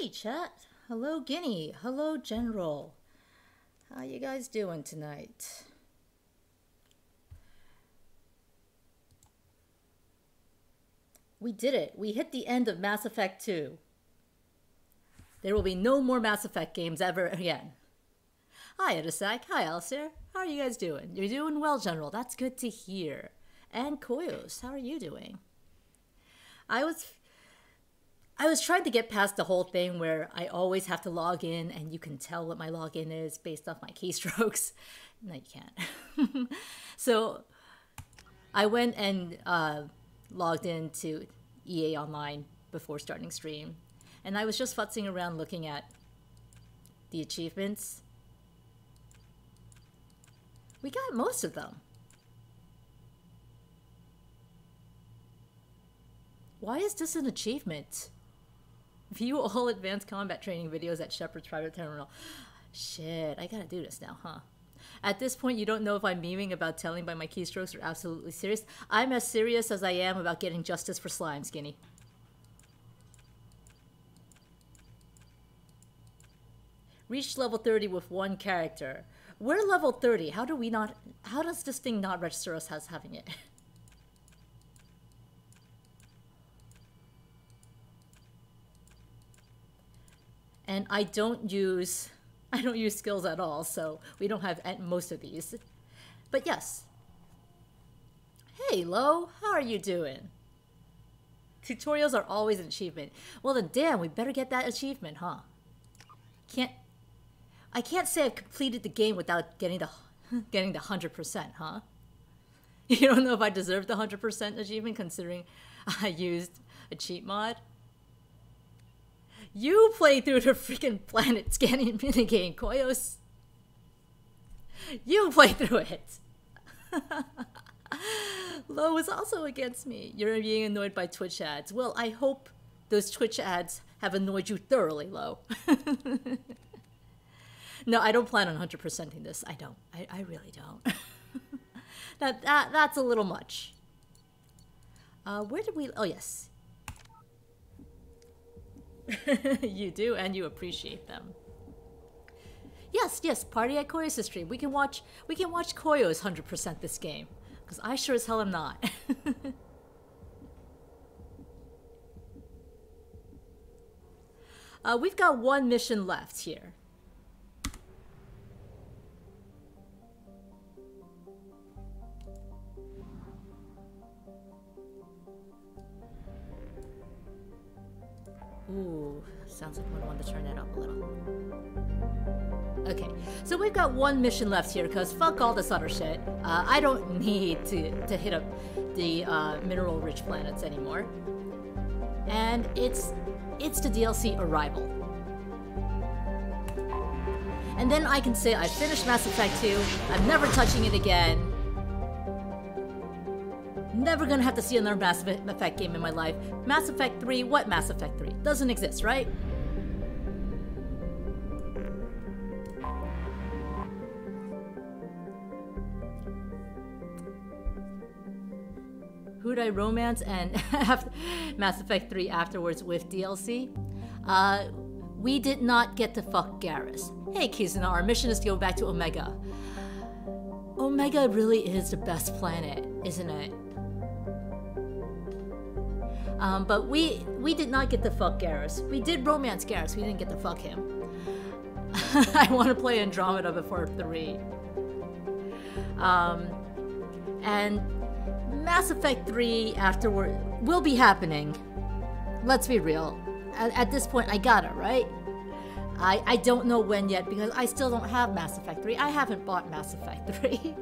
Hey, chat. Hello, Guinea. Hello, General. How you guys doing tonight? We did it. We hit the end of Mass Effect 2. There will be no more Mass Effect games ever again. Hi, Edisac. Hi, Alistair. How are you guys doing? You're doing well, General. That's good to hear. And Koyos, how are you doing? I was I was trying to get past the whole thing where I always have to log in and you can tell what my login is based off my keystrokes. No, you can't. so I went and uh, logged into EA Online before starting stream. And I was just futzing around looking at the achievements. We got most of them. Why is this an achievement? View all advanced combat training videos at Shepard's private terminal. Shit, I gotta do this now, huh? At this point, you don't know if I'm memeing about telling by my keystrokes or absolutely serious. I'm as serious as I am about getting justice for slime, Skinny. Reached level 30 with one character. We're level 30. How do we not... How does this thing not register us as having it? and I don't use I don't use skills at all, so we don't have most of these. But yes. Hey, Lo, how are you doing? Tutorials are always an achievement. Well then, damn, we better get that achievement, huh? Can't I can't say I've completed the game without getting the getting the hundred percent, huh? You don't know if I deserve the hundred percent achievement considering I used a cheat mod. You play through the freaking planet scanning minigame, Koyos. You play through it. Lo is also against me. You're being annoyed by Twitch ads. Well, I hope those Twitch ads have annoyed you thoroughly, Lo. no, I don't plan on 100%ing this. I don't. I, I really don't. that, that That's a little much. Uh, where did we... Oh, yes. you do, and you appreciate them. Yes, yes, party at Koyos' stream. We can watch we can watch Koyos 100% this game. Because I sure as hell am not. uh, we've got one mission left here. Ooh, sounds like I want to turn that up a little. Okay, so we've got one mission left here, because fuck all this other shit. Uh, I don't need to, to hit up the uh, mineral-rich planets anymore. And it's, it's the DLC Arrival. And then I can say I finished Mass Effect 2, I'm never touching it again, Never gonna have to see another Mass Effect game in my life. Mass Effect 3, what Mass Effect 3? Doesn't exist, right? Who'd I romance and Mass Effect 3 afterwards with DLC? Uh, we did not get to fuck Garrus. Hey Kizuna, our mission is to go back to Omega. Omega really is the best planet, isn't it? Um, but we we did not get to fuck Garrus. We did romance Garrus. We didn't get to fuck him. I want to play Andromeda before three. Um, and Mass Effect 3 afterward will be happening. Let's be real. At, at, this point, I got it, right? I, I don't know when yet because I still don't have Mass Effect 3. I haven't bought Mass Effect 3.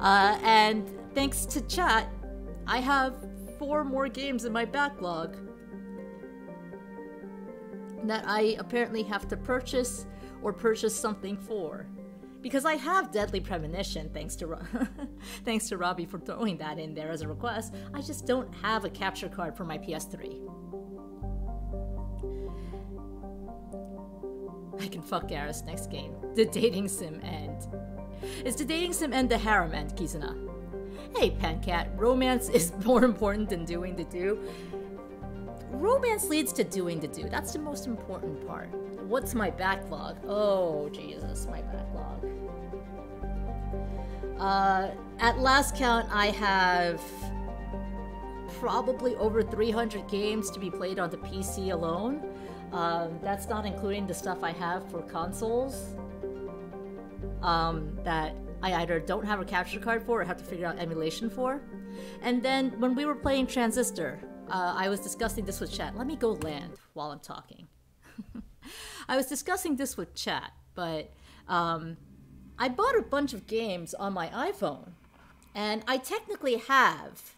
uh, and thanks to chat, I have four more games in my backlog that I apparently have to purchase or purchase something for. Because I have Deadly Premonition, thanks to thanks to Robbie for throwing that in there as a request. I just don't have a capture card for my PS3. I can fuck Garrus next game. The dating sim end. Is the dating sim end the harem end, Kizuna? Hey, Pancat, romance is more important than doing the do. Romance leads to doing the do. That's the most important part. What's my backlog? Oh, Jesus, my backlog. Uh, at last count, I have probably over 300 games to be played on the PC alone. Um, that's not including the stuff I have for consoles um, that I either don't have a capture card for or have to figure out emulation for. And then when we were playing Transistor, uh, I was discussing this with chat. Let me go land while I'm talking. I was discussing this with chat, but um, I bought a bunch of games on my iPhone, and I technically have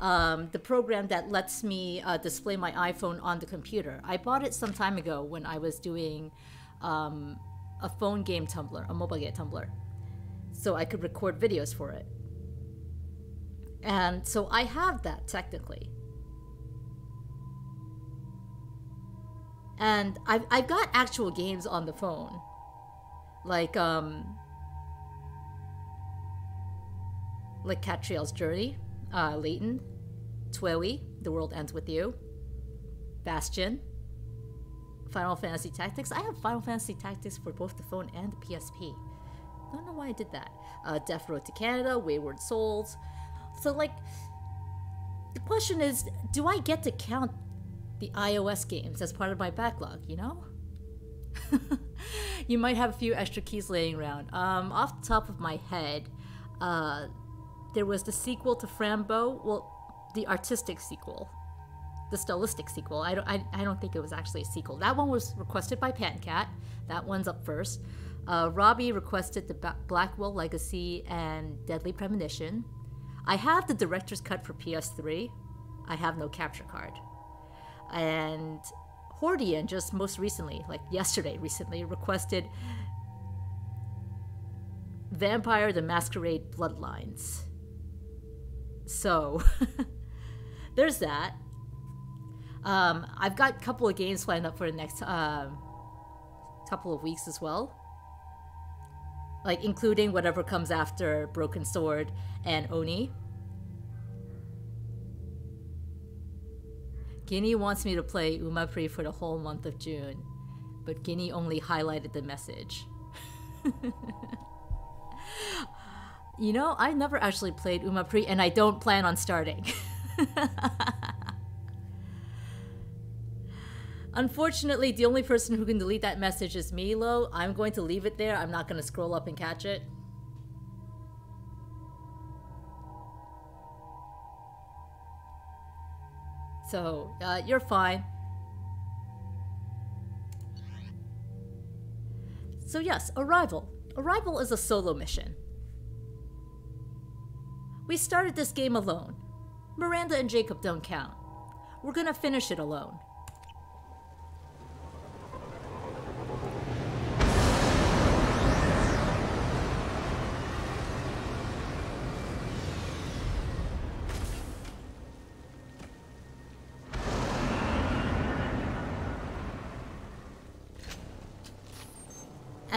um, the program that lets me uh, display my iPhone on the computer. I bought it some time ago when I was doing um, a phone game Tumblr, a mobile game Tumblr, so I could record videos for it. And so I have that technically. And I've, I've got actual games on the phone. Like, um, like Catriel's Journey, uh, Layton, Twowy, The World Ends With You, Bastion, Final Fantasy Tactics. I have Final Fantasy Tactics for both the phone and the PSP. Don't know why I did that. Uh, Death Road to Canada, Wayward Souls. So, like, the question is do I get to count the iOS games as part of my backlog, you know? you might have a few extra keys laying around. Um, off the top of my head, uh, there was the sequel to Fran Bow, well, the artistic sequel, the stylistic sequel. I don't, I, I don't think it was actually a sequel. That one was requested by Pancat. That one's up first. Uh, Robbie requested the ba- Blackwell Legacy and Deadly Premonition. I have the director's cut for PS3. I have no capture card. And Hordian just most recently, like yesterday recently, requested Vampire the Masquerade Bloodlines. So there's that. Um, I've got a couple of games lined up for the next uh, couple of weeks as well. Like, including whatever comes after Broken Sword and Oni. Guinea wants me to play Umapri for the whole month of June, but Guinea only highlighted the message. you know, I never actually played Umapri, and I don't plan on starting. Unfortunately, the only person who can delete that message is Milo. I'm going to leave it there. I'm not going to scroll up and catch it. So, uh, you're fine. So yes, Arrival. Arrival is a solo mission. We started this game alone. Miranda and Jacob don't count. We're gonna finish it alone.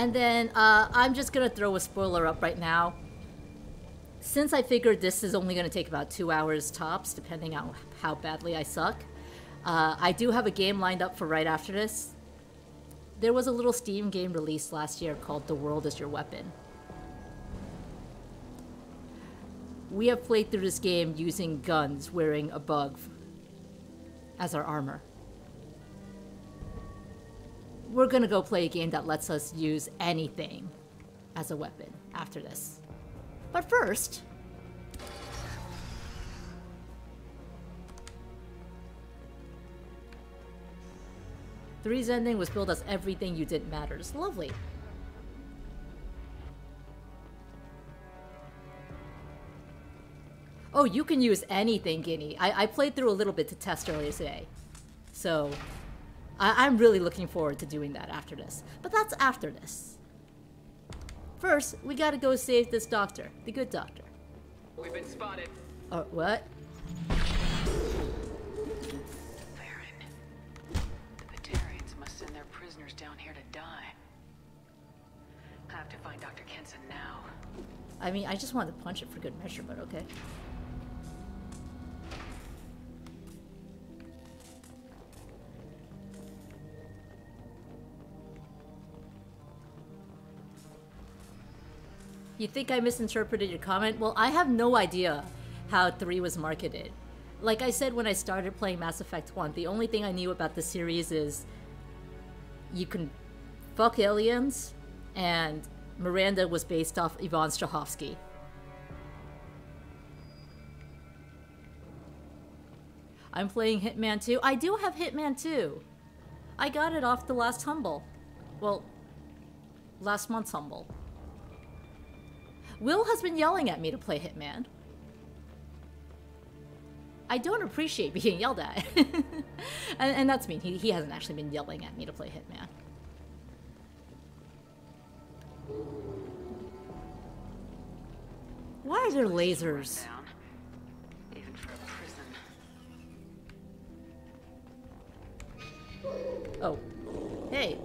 And then uh, I'm just gonna throw a spoiler up right now. Since I figured this is only gonna take about two hours tops, depending on how badly I suck, uh, I do have a game lined up for right after this. There was a little Steam game released last year called The World is Your Weapon. We have played through this game using guns wearing a bug as our armor we're gonna go play a game that lets us use anything as a weapon after this. But first, Three's ending was billed as everything you did matters. Lovely. Oh, you can use anything, Guinea. I, I played through a little bit to test earlier today. So, I- I'm really looking forward to doing that after this. But that's after this. First, we gotta go save this doctor, the good doctor. We've been spotted. Oh, what? Farron. The Batarians must send their prisoners down here to die. I have to find Dr. Kenson now. I mean, I just wanted to punch it for good measure, but okay. You think I misinterpreted your comment? Well, I have no idea how 3 was marketed. Like I said when I started playing Mass Effect 1, the only thing I knew about the series is you can fuck aliens, and Miranda was based off Yvonne Strahovski. I'm playing Hitman 2. I do have Hitman 2. I got it off the last Humble. Well, last month's Humble. Will has been yelling at me to play Hitman. I don't appreciate being yelled at. and, and, that's me. He, he hasn't actually been yelling at me to play Hitman. Why are there lasers? Even for a prison. Oh. Hey.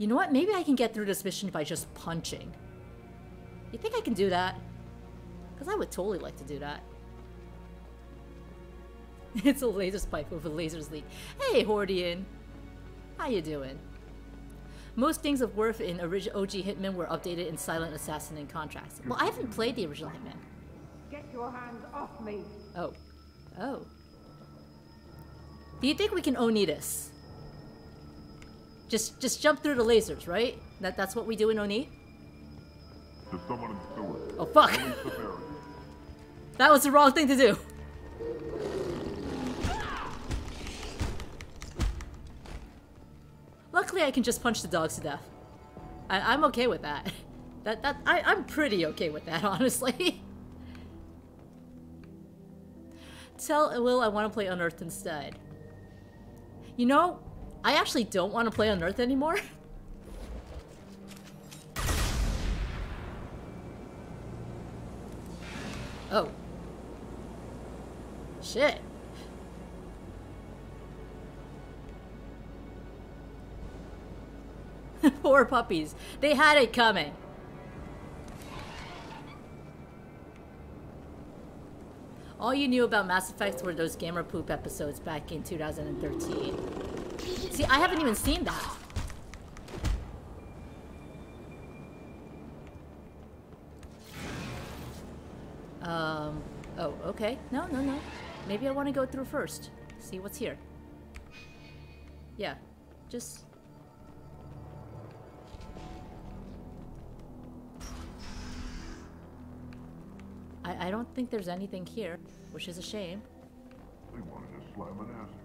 You know what? Maybe I can get through this mission by just punching. You think I can do that? Because I would totally like to do that. it's a laser spike with a laser's leak. Hey, Hordian. How you doing? Most things of worth in original OG Hitman were updated in Silent Assassin and Contracts. Well, I haven't played the original Hitman. Get your hands off me. Oh. Oh. Do you think we can Oni this? Just just jump through the lasers, right? That that's what we do in Oni? There's someone in the sewer. Oh fuck. That was the wrong thing to do. Luckily, I can just punch the dogs to death. I am okay with that. That that I I'm pretty okay with that, honestly. Tell Will I want to play Unearthed instead. You know, I actually don't want to play on Earth anymore. oh. Shit. Poor puppies. They had it coming. All you knew about Mass Effect were those gamer poop episodes back in 2013. See, I haven't even seen that. Um, oh, okay. No, no, no. Maybe I want to go through first. See what's here. Yeah, just... I, I don't think there's anything here, which is a shame. Wanted asteroid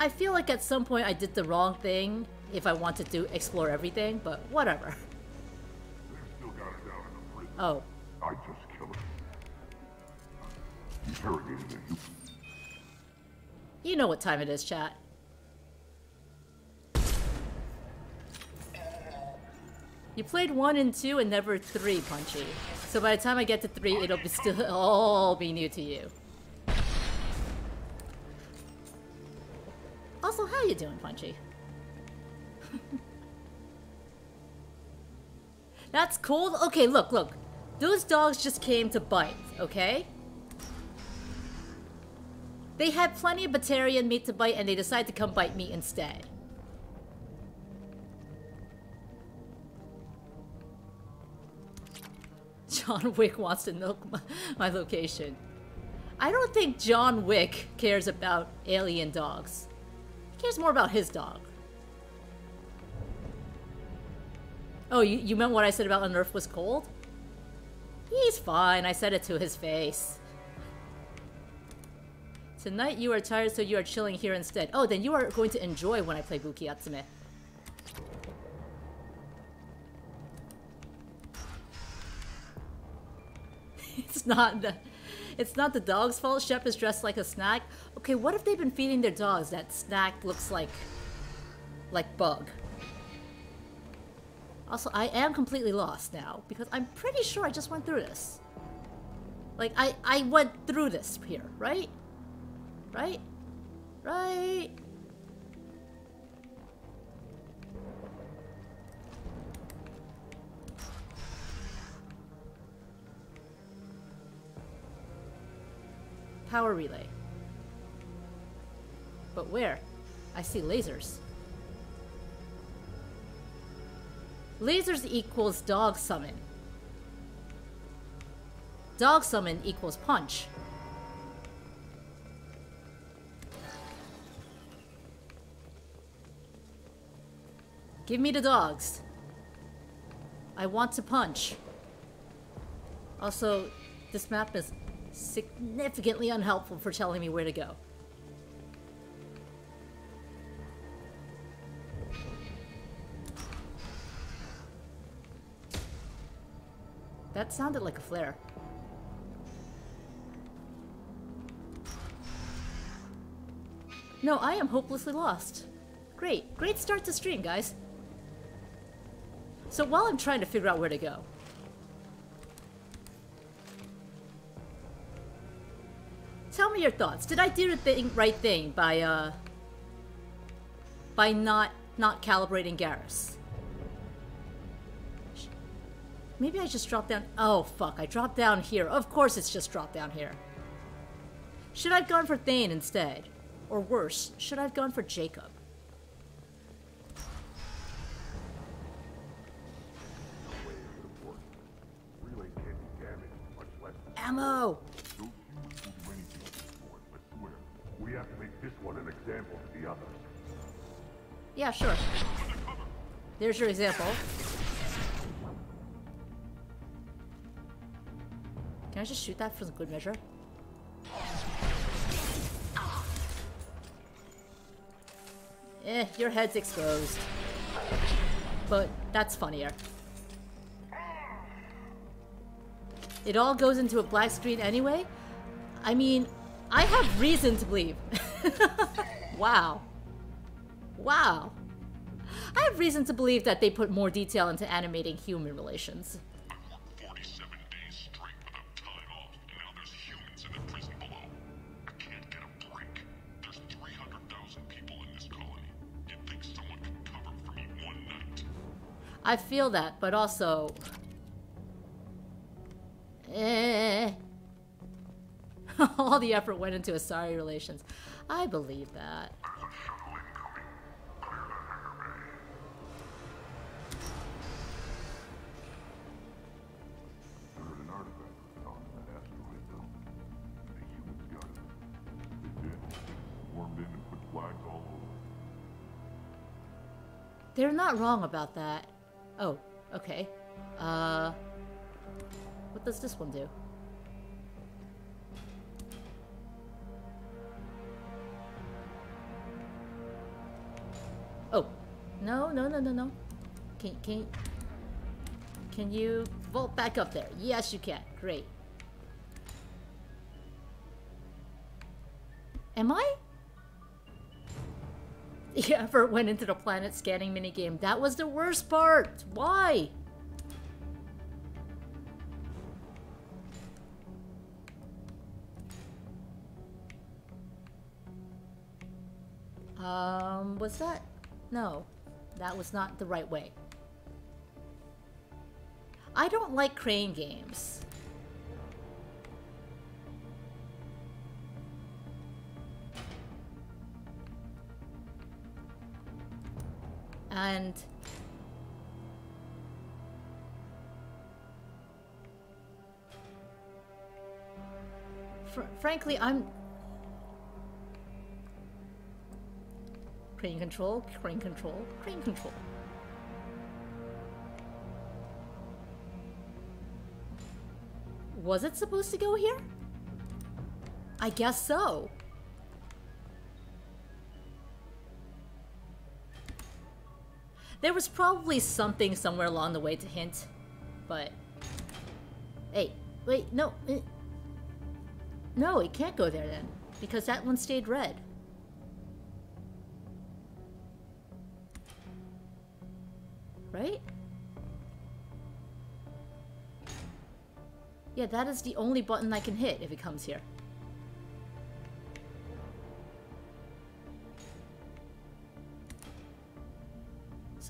I feel like at some point I did the wrong thing if I wanted to explore everything, but whatever. Oh. I just killed him. Interrogated him. You know what time it is, chat. You played one and two and never three, Punchy. So by the time I get to three, it'll be still all be new to you. Also, how you doing, Punchy? That's cold? Okay, look, look. Those dogs just came to bite, okay? They had plenty of Batarian meat to bite and they decided to come bite me instead. John Wick wants to know my, my location. I don't think John Wick cares about alien dogs cares more about his dog. Oh, you, you meant what I said about Unearth was cold? He's fine, I said it to his face. Tonight you are tired, so you are chilling here instead. Oh, then you are going to enjoy when I play Buki Atsume. it's not the... It's not the dog's fault Shep is dressed like a snack. Okay, what if they've been feeding their dogs that snack looks like... like bug? Also, I am completely lost now, because I'm pretty sure I just went through this. Like, I, I went through this here, right? Right? Right? Power relay. But where? I see lasers. Lasers equals dog summon. Dog summon equals punch. Give me the dogs. I want to punch. Also, this map is significantly unhelpful for telling me where to go. That sounded like a flare. No, I am hopelessly lost. Great. Great start to stream, guys. So while I'm trying to figure out where to go, tell me your thoughts. Did I do the thing, right thing by uh by not not calibrating Garrus? Maybe I just dropped down. Oh fuck! I dropped down here. Of course, it's just dropped down here. Should I have gone for Thane instead? Or worse, should I have gone for Jacob? Ammo! We have to make this one an example to the others. Yeah, sure. There's your example. Can I just shoot that for some good measure? Eh, your head's exposed. But that's funnier. It all goes into a black screen anyway? I mean, I have reason to believe. wow. Wow. I have reason to believe that they put more detail into animating human relations. I feel that, but also. Eh. All the effort went into Asari relations. I believe that. They're not wrong about that. Oh, okay. Uh. What does this one do? Oh. No, no, no, no, no. Can, can, can you vault back up there? Yes, you can. Great. Am I? The effort went into the planet scanning minigame. That was the worst part. Why? Um, was that? No, that was not the right way. I don't like crane games. And fr frankly, I'm crane control, crane control, crane control. Was it supposed to go here? I guess so. There was probably something somewhere along the way to hint, but... Hey, wait, no. It... No, it can't go there then, because that one stayed red. Right? Yeah, that is the only button I can hit if it comes here.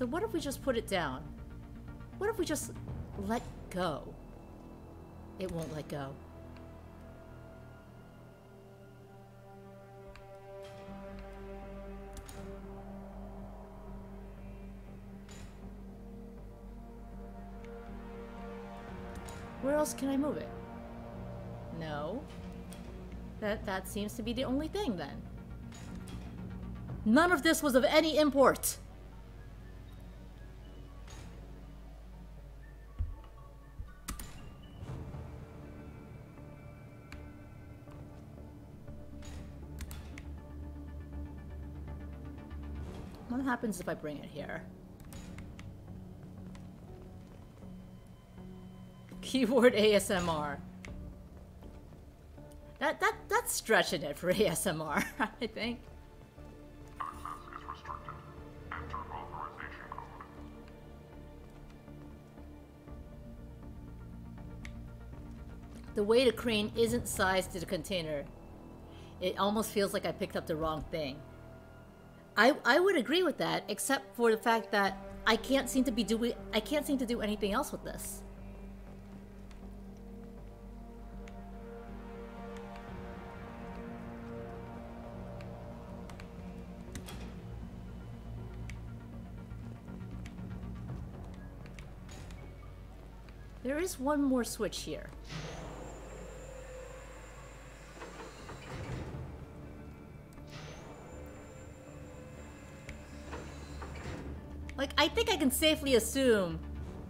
So what if we just put it down? What if we just let go? It won't let go. Where else can I move it? No. That, that seems to be the only thing then. None of this was of any import! Happens if I bring it here? Keyword ASMR. That that that's stretching it for ASMR, I think. The way the crane isn't sized to the container, it almost feels like I picked up the wrong thing. I I would agree with that, except for the fact that I can't seem to be doing I can't seem to do anything else with this. There is one more switch here. I think I can safely assume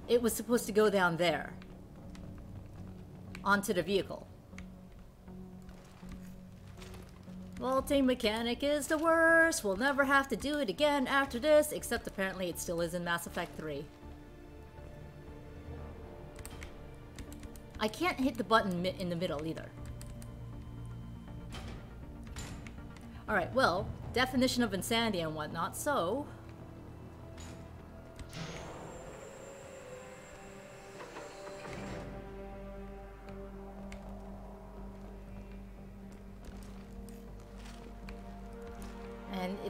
it was supposed to go down there. Onto the vehicle. Vaulting mechanic is the worst. We'll never have to do it again after this, except apparently it still is in Mass Effect 3. I can't hit the button in the middle either. Alright, well, definition of insanity and whatnot, so...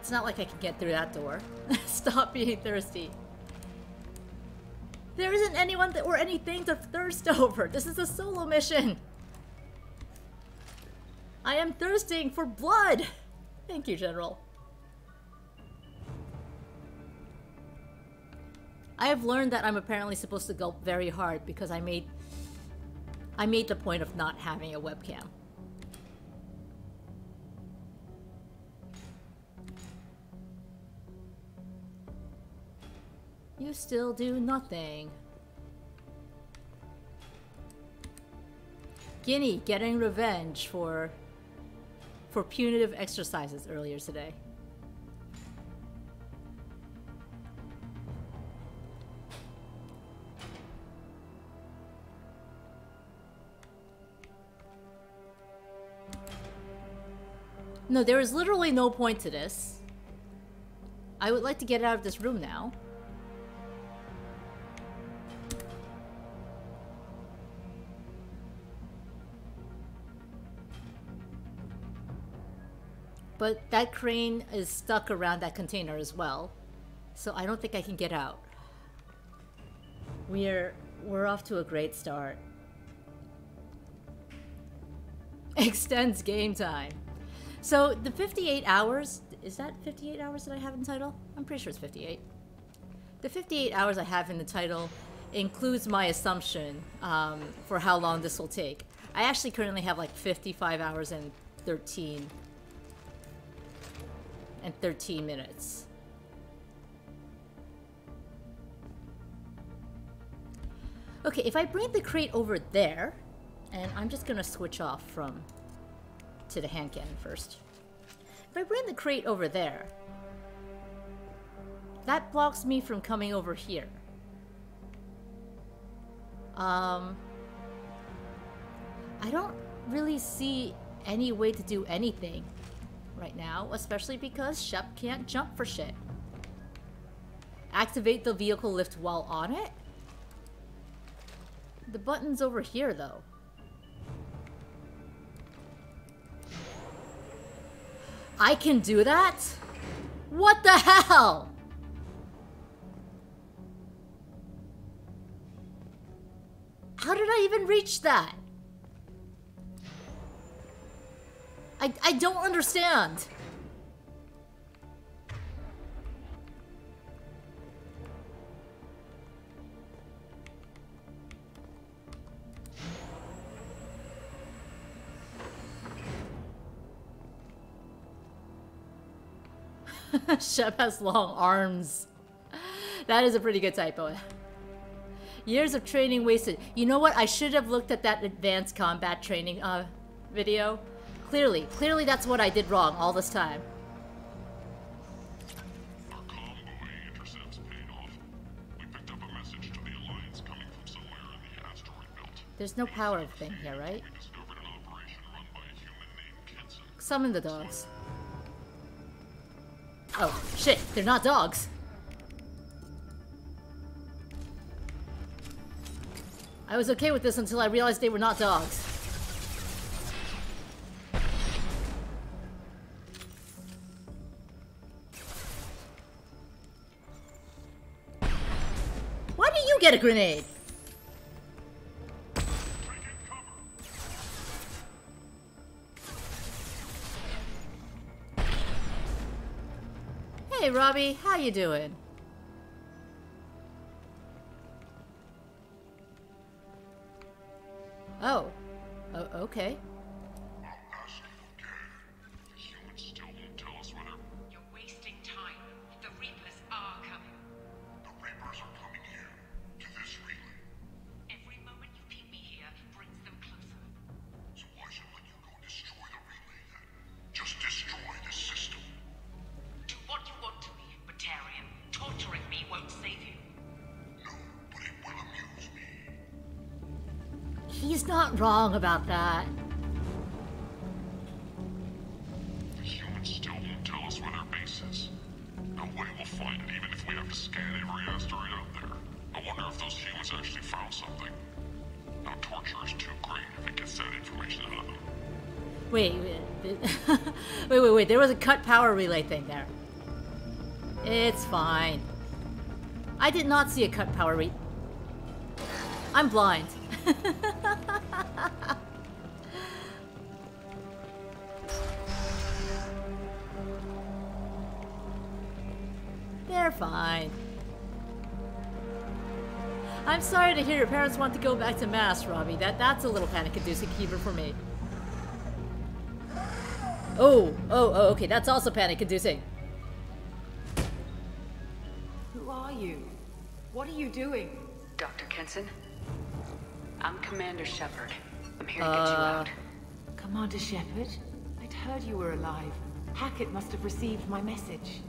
it's not like I can get through that door. Stop being thirsty. There isn't anyone or anything to thirst over. This is a solo mission. I am thirsting for blood. Thank you, General. I have learned that I'm apparently supposed to go very hard because I made I made the point of not having a webcam. You still do nothing. Guinea getting revenge for for punitive exercises earlier today. No, there is literally no point to this. I would like to get out of this room now. But that crane is stuck around that container as well. So I don't think I can get out. We're we're off to a great start. Extends game time. So the 58 hours, is that 58 hours that I have in title? I'm pretty sure it's 58. The 58 hours I have in the title includes my assumption um, for how long this will take. I actually currently have like 55 hours and 13 and 13 minutes. Okay, if I bring the crate over there, and I'm just gonna switch off from to the hand cannon first. If I bring the crate over there, that blocks me from coming over here. Um, I don't really see any way to do anything right now, especially because Shep can't jump for shit. Activate the vehicle lift while on it? The button's over here, though. I can do that? What the hell? How did I even reach that? I, I don't understand. Shep has long arms. That is a pretty good typo. Years of training wasted. You know what? I should have looked at that advanced combat training uh, video. Clearly, clearly that's what I did wrong all this time. There's no power thing here, right? Summon the dogs. Oh, shit, they're not dogs. I was okay with this until I realized they were not dogs. Get a grenade? Hey, Robbie, how you doing? Oh. oh okay. Wrong about that. The humans still won't tell us where their base is. No way we'll find it, even if we have to scan every asteroid out there. I wonder if those humans actually found something. Now, torture is too great if it gets that information out of them. Wait, wait, wait, wait, wait. There was a cut power relay thing there. It's fine. I did not see a cut power re- I'm blind. sorry to hear your parents want to go back to mass, Robbie. That that's a little panic-inducing even for me. Oh, oh, oh, okay, that's also panic-inducing. Who are you? What are you doing? Dr. Kenson? I'm Commander Shepard. I'm here to get you uh. out. Commander Shepard? I'd heard you were alive. Hackett must have received my message.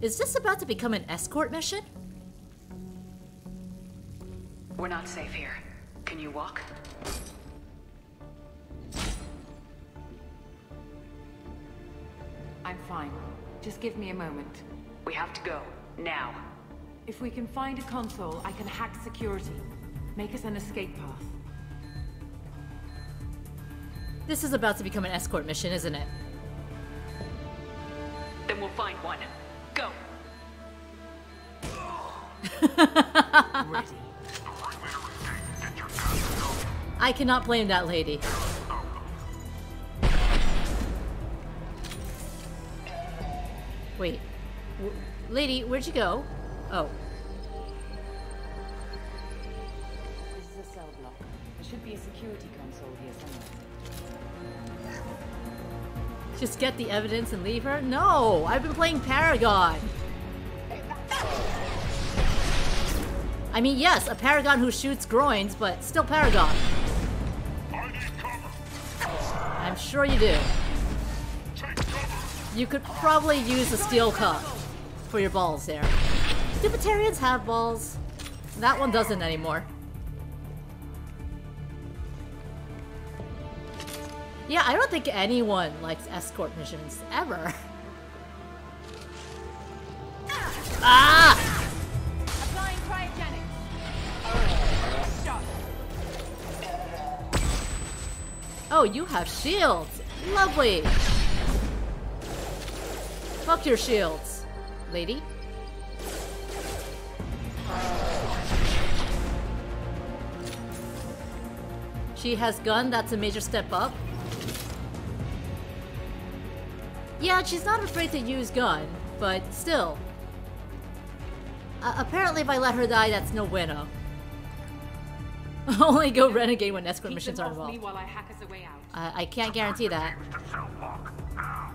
Is this about to become an escort mission? We're not safe here. Can you walk? I'm fine. Just give me a moment. We have to go. Now. If we can find a console, I can hack security. Make us an escape path. This is about to become an escort mission, isn't it? Then we'll find one. Go! Ready. I cannot blame that lady. Wait. W- lady, where'd you go? Oh. This is a cell block. There should be a security console here somewhere. Just get the evidence and leave her? No! I've been playing Paragon! I mean, yes, a Paragon who shoots groins, but still Paragon. Sure you do. You could probably use a steel cup for your balls there. Do Batarians have balls? That one doesn't anymore. Yeah, I don't think anyone likes escort missions ever. You have shields. Lovely. Fuck your shields, lady. She has gun, that's a major step up. Yeah, she's not afraid to use gun, but still. Uh, apparently if I let her die, that's no bueno. Only go renegade when escort Keep missions them are off me involved. while I hack us a way out. I, I can't guarantee that. To cell block. Now!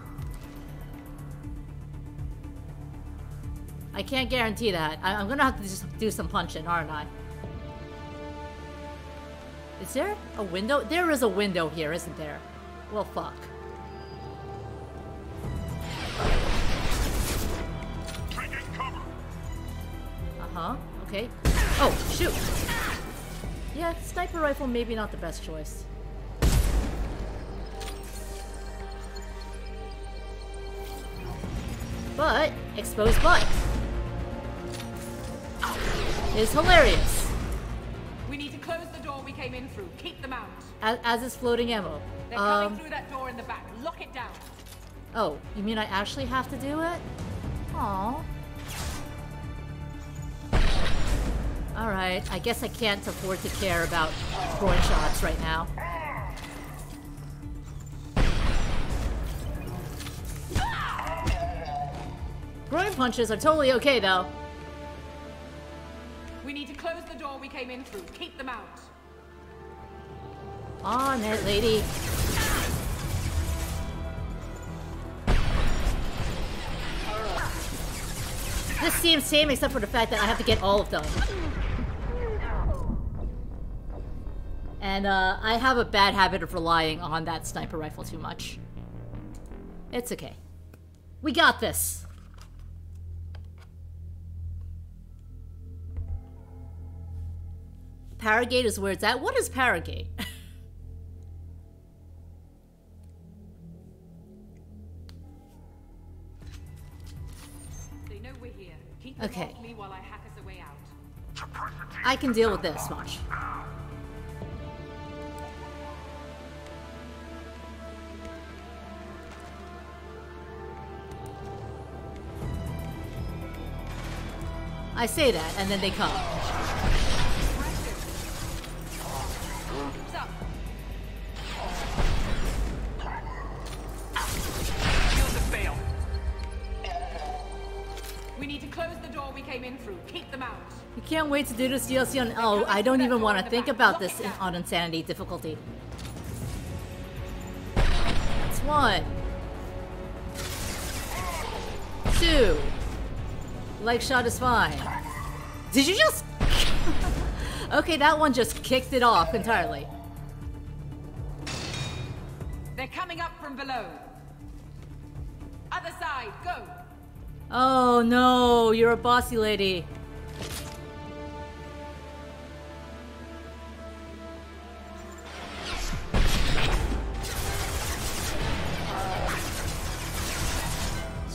I can't guarantee that. I, am gonna have to just do some punching, aren't I? Is there a window? There is a window here, isn't there? Well, fuck. Taking cover. Uh-huh. Okay. Oh, shoot. Yeah, sniper rifle maybe not the best choice. But, exposed butt is hilarious, We need to close the door we came in through. Keep them out. as, as is floating ammo. They're coming Um, through that door in the back. Lock it down. oh, you mean I actually have to do it? Aww. Alright, I guess I can't afford to care about groin shots right now. Groin punches are totally okay though. We need to close the door we came in through. Keep them out. On it, lady. This seems same except for the fact that I have to get all of them. And uh, I have a bad habit of relying on that sniper rifle too much. It's okay. We got this. Paragate is where it's at. What is Paragate? They know we're here. Okay. off me while I hack us a way out. I can deal with this much. I say that, and then they come. Shields have failed. We need to close the door we came in through. Keep them out. You can't wait to do this DLC on. Oh, I don't even want to think about this in, on Insanity difficulty. It's one. Two. Leg shot is fine. Did you just. okay, that one just kicked it off entirely. They're coming up from below. Other side, go. Oh no, you're a bossy lady.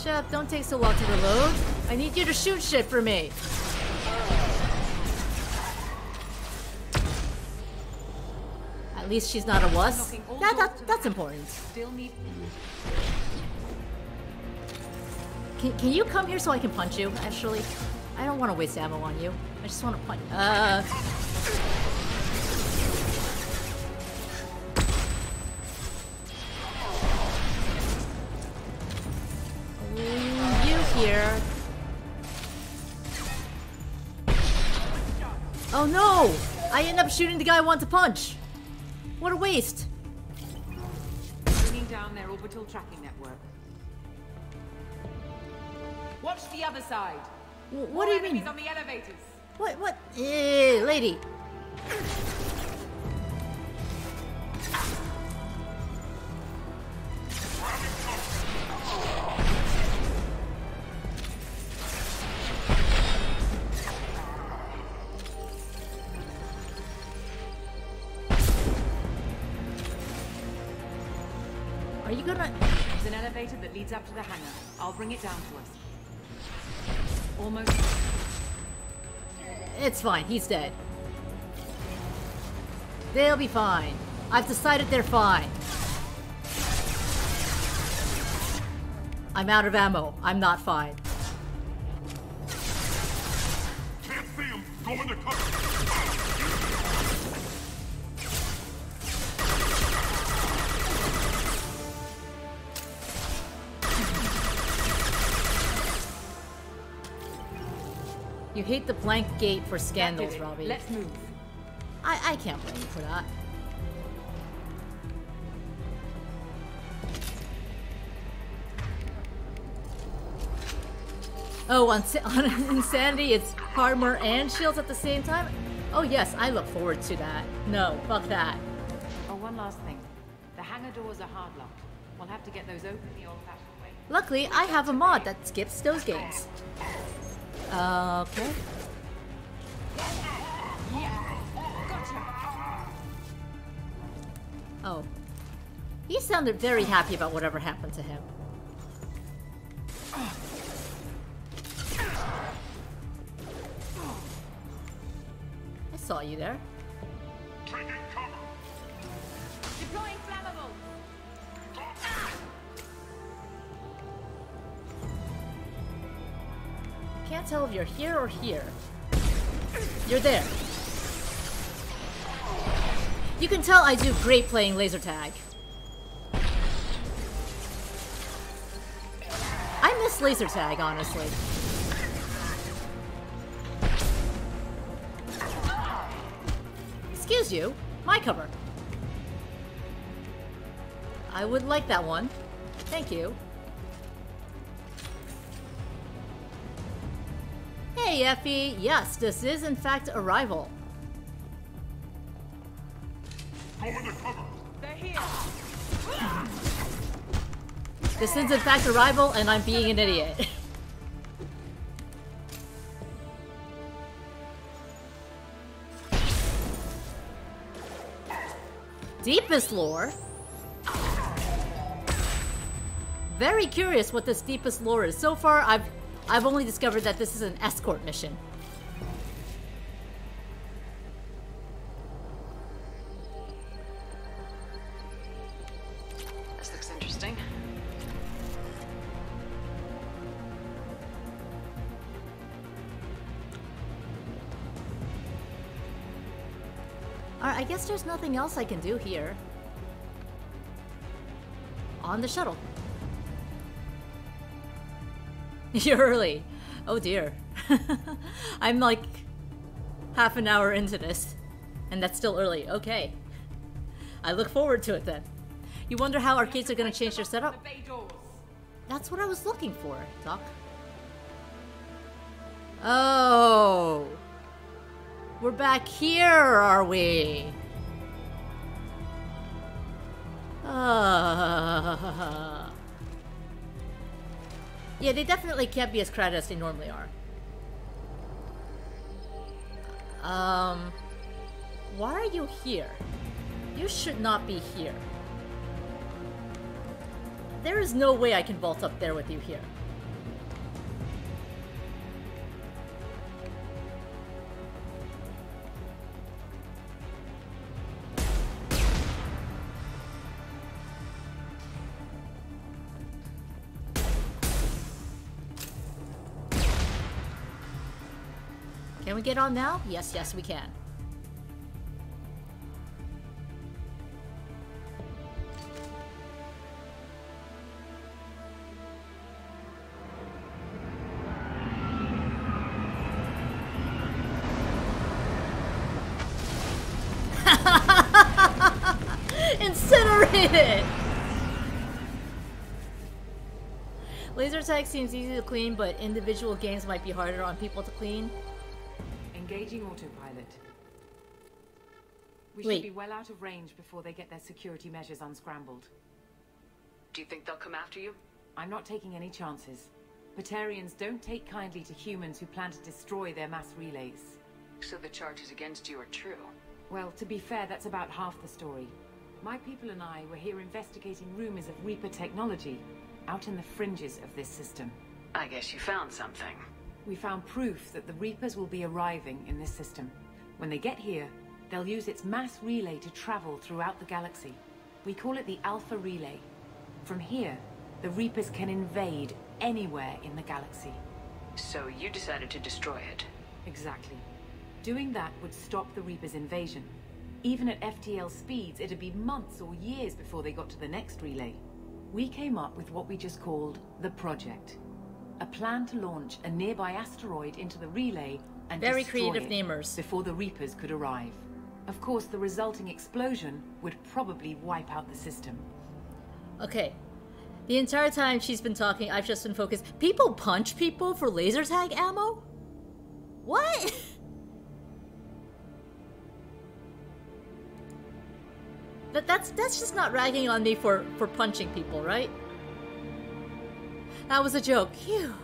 Chef, don't take so long to reload. I need you to shoot shit for me. At least she's not a wuss. That, that, that's important. Can, can you come here so I can punch you, actually? I don't want to waste ammo on you. I just want to punch. Uh. You here. Oh no! I end up shooting the guy I want to punch! What a waste! Bringing down their orbital tracking network. Watch the other side. W- What do you mean? on the elevators. What? What? Eh, lady. Leads up to the hangar. I'll bring it down to us. Almost. It's fine. He's dead. They'll be fine. I've decided they're fine. I'm out of ammo. I'm not fine. Hate the blank gate for scandals, That did it. Robbie. Let's move. I, I can't blame you for that. Oh, on, on Insanity, it's armor and shields at the same time? Oh, yes, I look forward to that. No, fuck that. Oh, one last thing. The hangar doors are hard locked. We'll have to get those open the old-fashioned way. Luckily, I have a mod that skips those games. Okay. Oh. He sounded very happy about whatever happened to him. I saw you there. Tell if you're here or here. You're there. You can tell I do great playing laser tag. I miss laser tag, honestly. Excuse you, my cover. I would like that one. Thank you. Hey, Effie. Yes, this is in fact Arrival. This is in fact Arrival, and I'm being an idiot. Deepest lore? Very curious what this deepest lore is. So far, I've I've only discovered that this is an escort mission. This looks interesting. Alright, I guess there's nothing else I can do here. On the shuttle. You're early. Oh dear. I'm like half an hour into this, and that's still early. Okay. I look forward to it then. You wonder how arcades are gonna change their setup? That's what I was looking for, Doc. Oh. We're back here, are we? Uh. Yeah, they definitely can't be as crowded as they normally are. Um. Why are you here? You should not be here. There is no way I can vault up there with you here. Can we get on now? Yes, yes, we can. Incinerated! Laser tag seems easy to clean, but individual games might be harder on people to clean. Engaging autopilot. We Wait. should be well out of range before they get their security measures unscrambled. Do you think they'll come after you? I'm not taking any chances. Batarians don't take kindly to humans who plan to destroy their mass relays. So the charges against you are true. Well, to be fair, that's about half the story. My people and I were here investigating rumors of Reaper technology, out in the fringes of this system. I guess you found something. We found proof that the Reapers will be arriving in this system. When they get here, they'll use its mass relay to travel throughout the galaxy. We call it the Alpha Relay. From here, the Reapers can invade anywhere in the galaxy. So you decided to destroy it. Exactly. Doing that would stop the Reapers' invasion. Even at FTL speeds, it'd be months or years before they got to the next relay. We came up with what we just called the Project. A plan to launch a nearby asteroid into the relay and Very destroy creative it namers. before the Reapers could arrive. Of course, the resulting explosion would probably wipe out the system. Okay. The entire time she's been talking, I've just been focused. People punch people for laser tag ammo? What? But that's that's just not ragging on me for for punching people, right? That was a joke. Phew.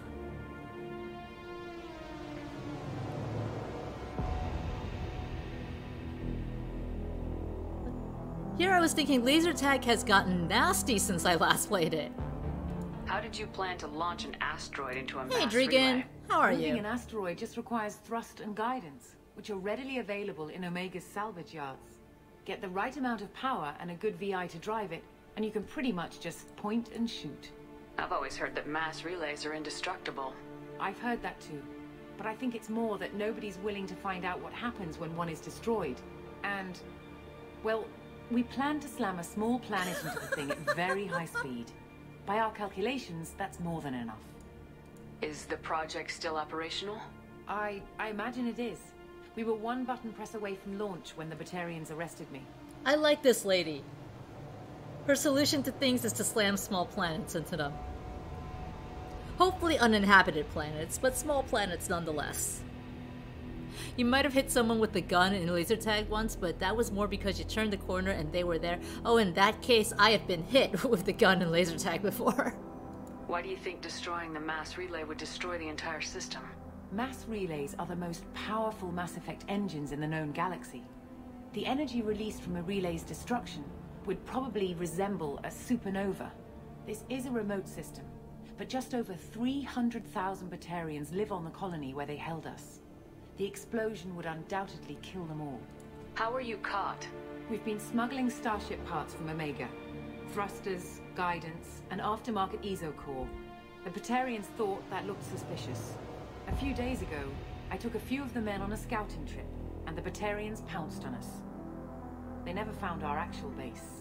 Here I was thinking laser tag has gotten nasty since I last played it. How did you plan to launch an asteroid into a Hey mass Drigan, relay? how are Moving you? an asteroid just requires thrust and guidance, which are readily available in Omega's salvage yards. Get the right amount of power and a good VI to drive it, and you can pretty much just point and shoot. I've always heard that mass relays are indestructible. I've heard that too. But I think it's more that nobody's willing to find out what happens when one is destroyed. And, well, we plan to slam a small planet into the thing at very high speed. By our calculations, that's more than enough. Is the project still operational? I, I imagine it is. We were one button press away from launch when the Batarians arrested me. I like this lady. Her solution to things is to slam small planets into them. Hopefully uninhabited planets, but small planets nonetheless. You might have hit someone with a gun in laser tag once, but that was more because you turned the corner and they were there. Oh, in that case, I have been hit with the gun in laser tag before. Why do you think destroying the mass relay would destroy the entire system? Mass relays are the most powerful Mass Effect engines in the known galaxy. The energy released from a relay's destruction would probably resemble a supernova. This is a remote system, but just over 300,000 Batarians live on the colony where they held us. The explosion would undoubtedly kill them all. How were you caught? We've been smuggling Starship parts from Omega. Thrusters, guidance, and aftermarket eezo core. The Batarians thought that looked suspicious. A few days ago, I took a few of the men on a scouting trip, and the Batarians pounced on us. They never found our actual base.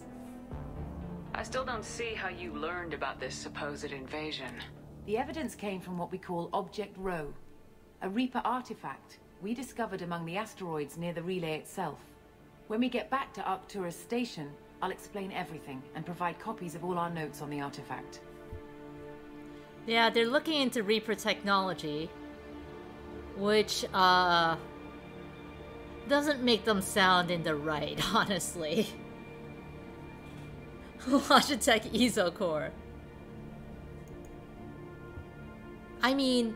I still don't see how you learned about this supposed invasion. The evidence came from what we call Object Rho, a Reaper artifact we discovered among the asteroids near the relay itself. When we get back to Arcturus Station, I'll explain everything and provide copies of all our notes on the artifact. Yeah, they're looking into Reaper technology, which, uh, doesn't make them sound in the right, honestly. Logitech eezo core. I mean,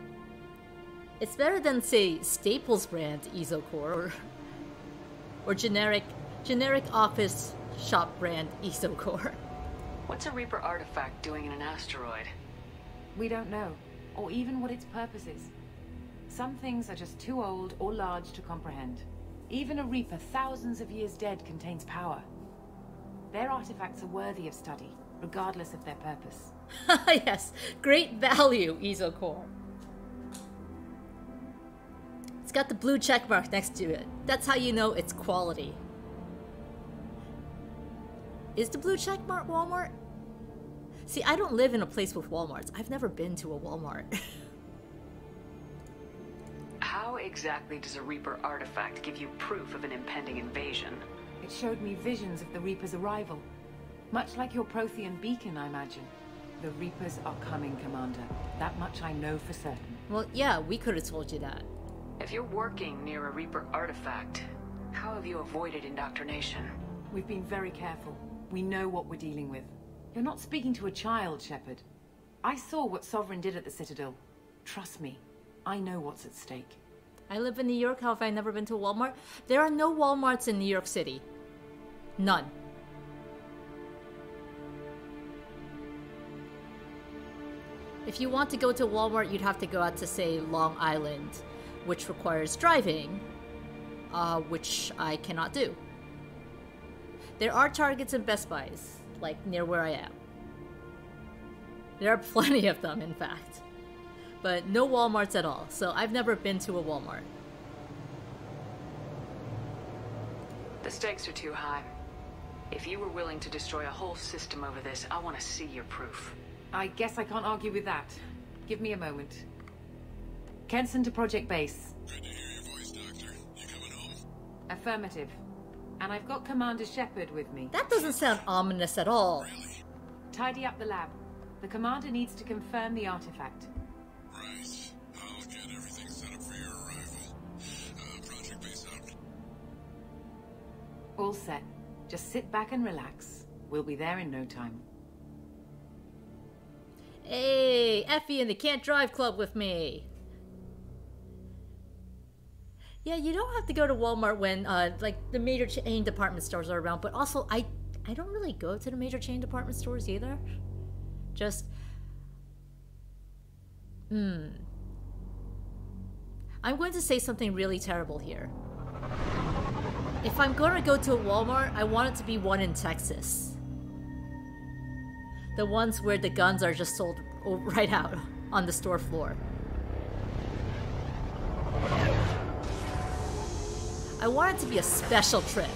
it's better than say Staples brand eezo core or, or generic generic office shop brand eezo core. What's a Reaper artifact doing in an asteroid? We don't know, or even what its purpose is. Some things are just too old or large to comprehend. Even a Reaper thousands of years dead contains power. Their artifacts are worthy of study, regardless of their purpose. yes, great value, eezo core. It's got the blue check mark next to it. That's how you know it's quality. Is the blue check mark Walmart? See, I don't live in a place with Walmarts. I've never been to a Walmart. How exactly does a Reaper artifact give you proof of an impending invasion? It showed me visions of the Reaper's arrival. Much like your Prothean beacon, I imagine. The Reapers are coming, Commander. That much I know for certain. well, yeah, we could have told you that. If you're working near a Reaper artifact, how have you avoided indoctrination? We've been very careful. We know what we're dealing with. You're not speaking to a child, Shepard. I saw what Sovereign did at the Citadel. Trust me, I know what's at stake. I live in New York. How have I never been to Walmart? There are no Walmarts in New York City. None. If you want to go to Walmart, you'd have to go out to, say, Long Island, which requires driving, uh, which I cannot do. There are Targets and Best Buys, like near where I am. There are plenty of them, in fact. But no Walmarts at all, so I've never been to a Walmart. The stakes are too high. If you were willing to destroy a whole system over this, I want to see your proof. I guess I can't argue with that. Give me a moment. Kenson to Project Base. Good to hear your voice, Doctor. You coming home? Affirmative. And I've got Commander Shepard with me. That doesn't sound ominous at all. Really? Tidy up the lab. The commander needs to confirm the artifact. Right. I'll get everything set up for your arrival. Uh, Project Base out. All set. Just sit back and relax. We'll be there in no time. Hey, Effie in the Can't Drive Club with me. Yeah, you don't have to go to Walmart when uh, like the major chain department stores are around, but also I I don't really go to the major chain department stores either. Just hmm. I'm going to say something really terrible here. If I'm going to go to a Walmart, I want it to be one in Texas. The ones where the guns are just sold right out on the store floor. I want it to be a special trip.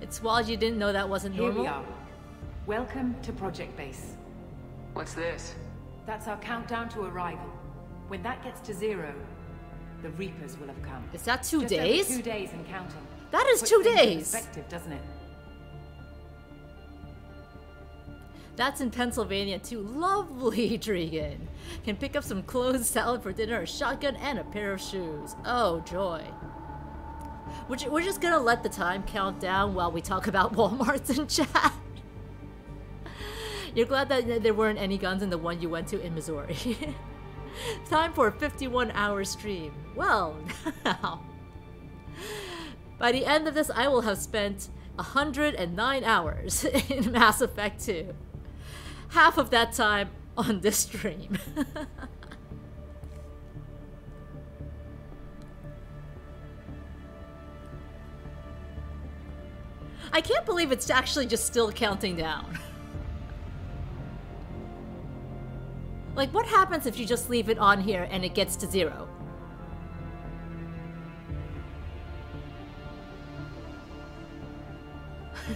It's wild you didn't know that wasn't Here normal. We are. Welcome to Project Base. What's this? That's our countdown to arrival. When that gets to zero, the Reapers will have come. Is that two Just days? two days and counting. That is Puts two days. Perspective, doesn't it? That's in Pennsylvania too. Lovely, Dregan. Can pick up some clothes, salad for dinner, a shotgun, and a pair of shoes. Oh, joy. We're, we're just gonna let the time count down while we talk about Walmarts in chat. You're glad that there weren't any guns in the one you went to in Missouri. time for a 51 hour stream. Well, now. By the end of this, I will have spent 109 hours in Mass Effect 2. Half of that time on this stream. I can't believe it's actually just still counting down. Like, what happens if you just leave it on here and it gets to zero?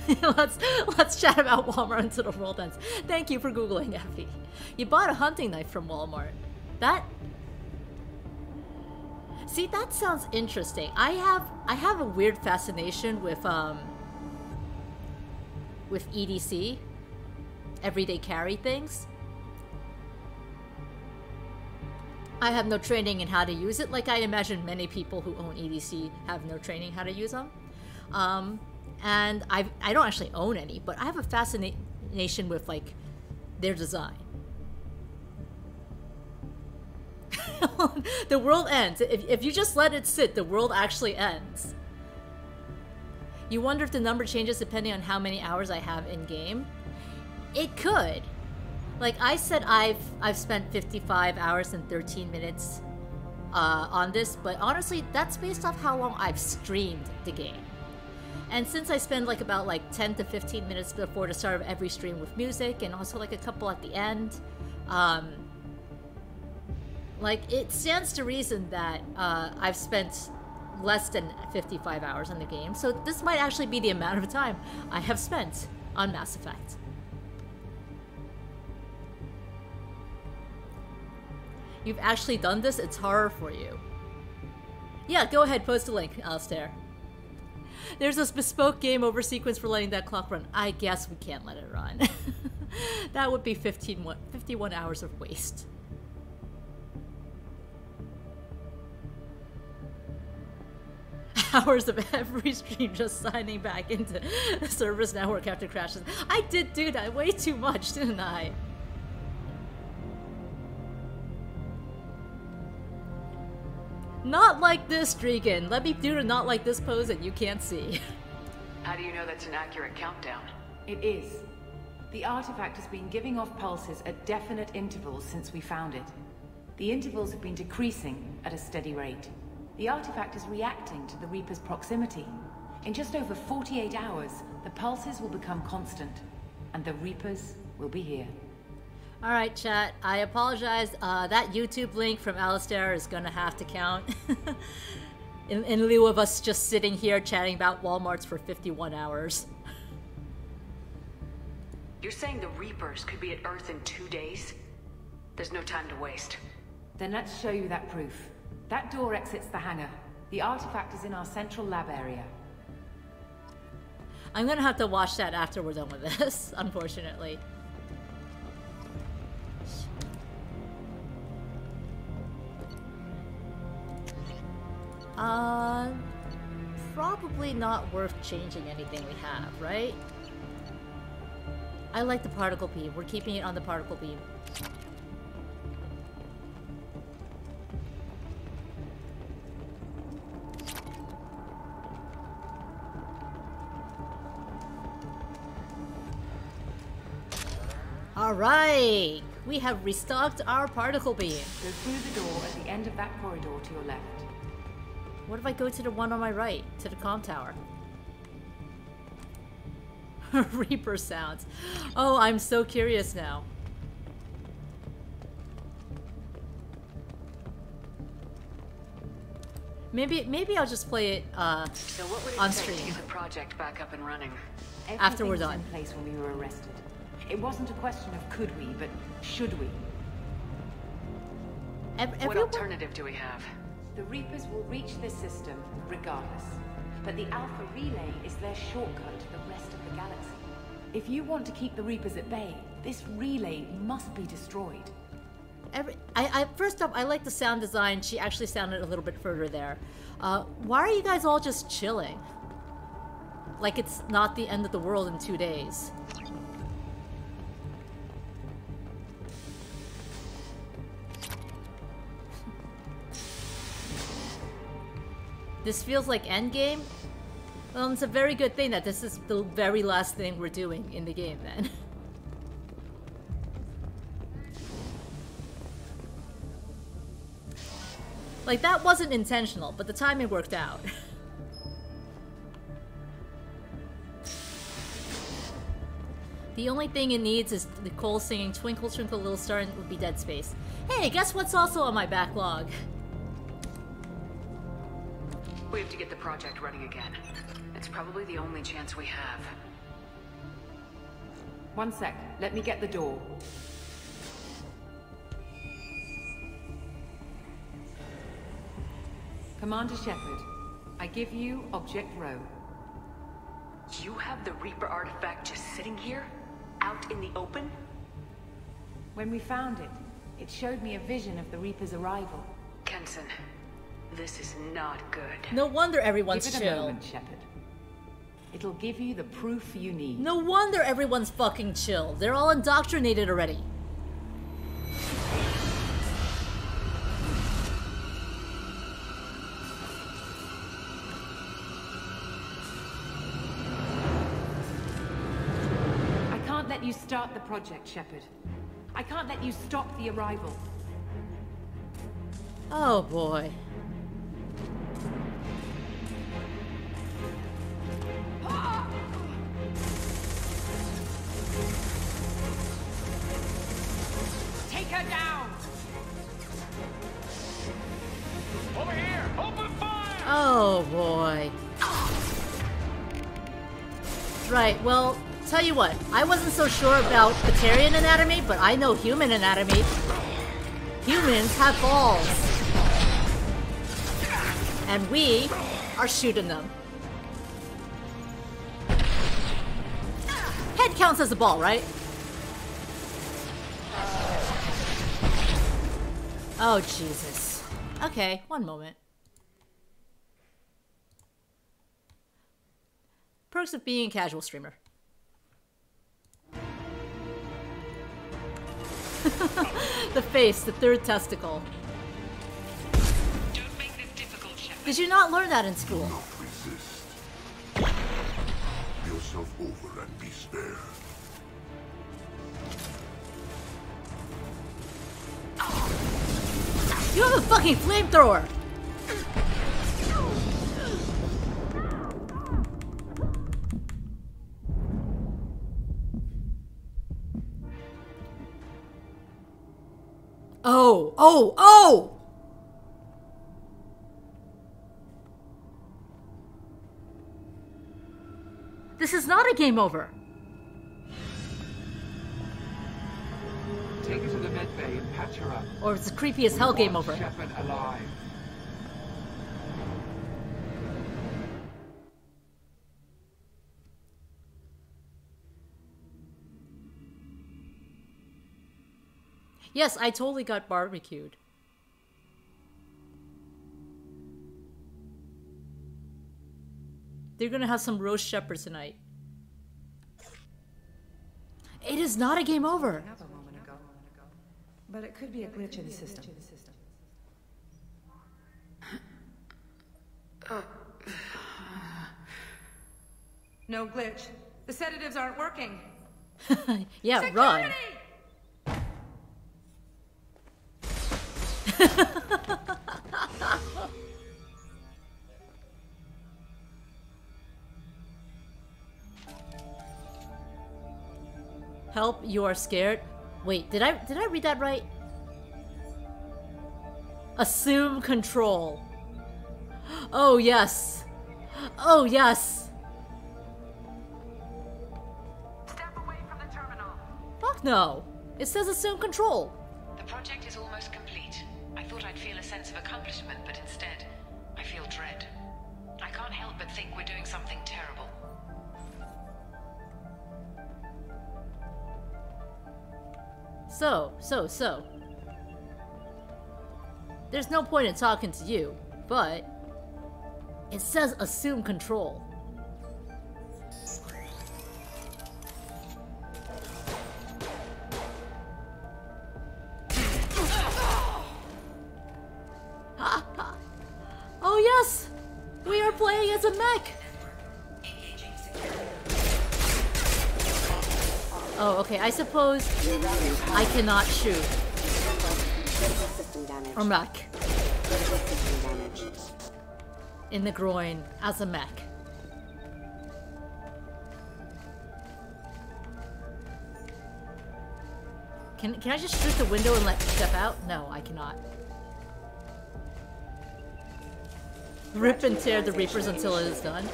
let's let's chat about Walmart until the world ends. Thank you for googling, Effie. You bought a hunting knife from Walmart. That see that sounds interesting. I have I have a weird fascination with um with EDC, everyday carry things. I have no training in how to use it, like I imagine many people who own EDC have no training how to use them. Um, and I I don't actually own any, but I have a fascination with like their design. the world ends. If, if you just let it sit, the world actually ends. You wonder if the number changes depending on how many hours I have in game. It could. Like I said, I've I've spent 55 hours and 13 minutes uh, on this, but honestly, that's based off how long I've streamed the game. And since I spend like about like 10 to 15 minutes before the start of every stream with music, and also like a couple at the end, um, like it stands to reason that uh, I've spent less than 55 hours on the game. So this might actually be the amount of time I have spent on Mass Effect. You've actually done this? It's horror for you. Yeah, go ahead, post a link, Alistair. There's this bespoke game over sequence for letting that clock run. I guess we can't let it run. that would be 15, 51 hours of waste. Hours of every stream just signing back into the Cerberus Network after crashes. I did do that way too much, didn't I? Not like this, Dregan. Let me do the not like this pose that you can't see. How do you know that's an accurate countdown? It is. The artifact has been giving off pulses at definite intervals since we found it. The intervals have been decreasing at a steady rate. The artifact is reacting to the Reaper's proximity. In just over 48 hours, the pulses will become constant, and the Reapers will be here. All right, chat. I apologize. Uh, that YouTube link from Alistair is gonna have to count. in, in lieu of us just sitting here chatting about Walmarts for 51 hours. You're saying the Reapers could be at Earth in two days? There's no time to waste. Then let's show you that proof. That door exits the hangar. The artifact is in our central lab area. I'm gonna have to watch that after we're done with this, unfortunately. Uh, probably not worth changing anything we have, right? I like the particle beam. We're keeping it on the particle beam. Alright! We have restocked our particle beam. Go through the door at the end of that corridor to your left. What if I go to the one on my right, to the com tower? Reaper sounds. Oh, I'm so curious now. Maybe maybe I'll just play it uh, So what would it On take stream. to get the project back up and running? After we're Everything was done. in place when we were arrested. It wasn't a question of could we, but should we. ev- What everyone. alternative do we have? The Reapers will reach this system regardless. But the Alpha Relay is their shortcut to the rest of the galaxy. If you want to keep the Reapers at bay, this relay must be destroyed. Every, I, I first up, I like the sound design. She actually sounded a little bit further there. Uh, why are you guys all just chilling? Like it's not the end of the world in two days. This feels like Endgame. Well, it's a very good thing that this is the very last thing we're doing in the game then. Like, that wasn't intentional, but the timing worked out. the only thing it needs is Nicole singing Twinkle Twinkle Little Star and it would be Dead Space. Hey, guess what's also on my backlog? We have to get the project running again. It's probably the only chance we have. One sec, let me get the door. Commander Shepard, I give you Object Rho. You have the Reaper artifact just sitting here? Out in the open? When we found it, it showed me a vision of the Reaper's arrival. Kenson, this is not good. No wonder everyone's Give it a chill. moment, Shepard. It'll give you the proof you need. No wonder everyone's fucking chill. They're all indoctrinated already. I can't let you start the project, Shepard. I can't let you stop the arrival. Oh boy. Right, well, tell you what, I wasn't so sure about Batarian anatomy, but I know human anatomy. Humans have balls. And we are shooting them. Head counts as a ball, right? Oh, Jesus. Okay, one moment. Perks of being a casual streamer. the face, the third testicle. Don't make this difficult, Shepard. Did you not learn that in school? Not resist. Yourself over and be spared. You have a fucking flamethrower! Oh, oh, oh! This is not a game over. Take her to the med bay and patch her up. Or it's a creepy as hell game over. Shepard alive. Yes, I totally got barbecued. They're gonna have some roast shepherd tonight. It is not a game over. A moment ago. But it could be a glitch in the system. No glitch. The sedatives aren't working. yeah, run. Help, you are scared. Wait, did I did I read that right? Assume control. Oh yes. Oh yes. Step away from the terminal. Fuck no. It says assume control. The project is almost sense of accomplishment, but instead, I feel dread. I can't help but think we're doing something terrible. So, so, so. There's no point in talking to you, but it says assume control. I suppose I cannot shoot. Or mech. In the groin as a mech. Can, can I just shoot the window and let step out? No, I cannot. Rip and tear the Reapers until it is done.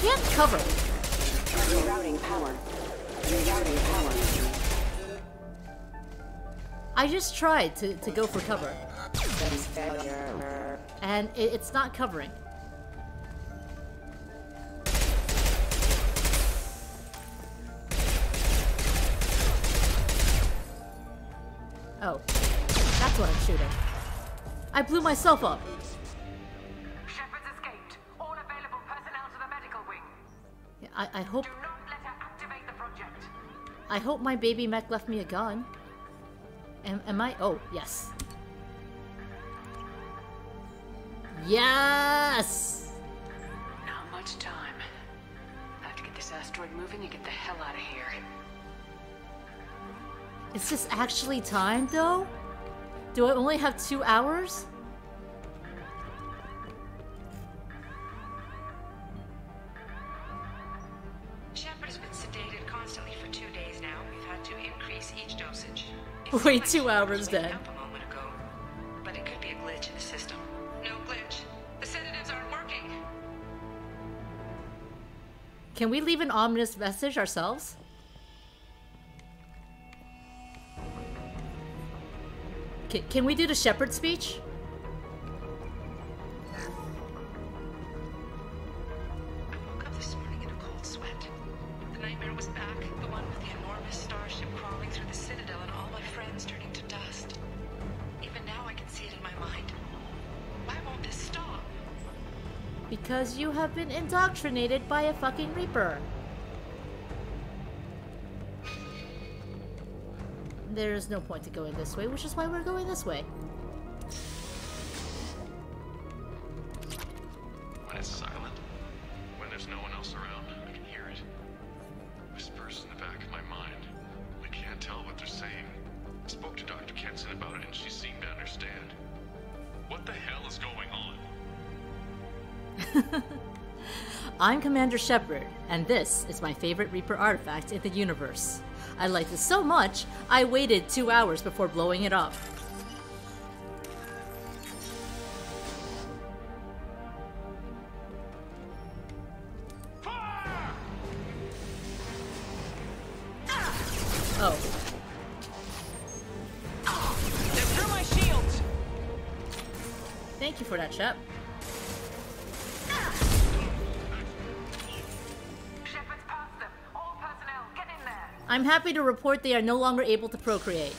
Can't cover. Rerouting power. Rerouting power. I just tried to, to go for cover, and it, it's not covering. Oh, that's what I'm shooting. I blew myself up. I, I hope Do not let her activate the project. I hope my baby mech left me a gun. Am, am I? Oh, yes. Yes! Not much time. I have to get this asteroid moving and get the hell out of here. Is this actually time, though? Do I only have two hours? Wait It seemed like two hours then. Up a moment ago, but it could be a glitch in the system. No glitch. The sedatives aren't working. Can we leave an ominous message ourselves? Can, can we do the Shepard speech? You have been indoctrinated by a fucking reaper. There's no point to going this way, which is why we're going this way. Commander Shepard, and this is my favorite Reaper artifact in the universe. I liked it so much, I waited two hours before blowing it up. Happy to report they are no longer able to procreate.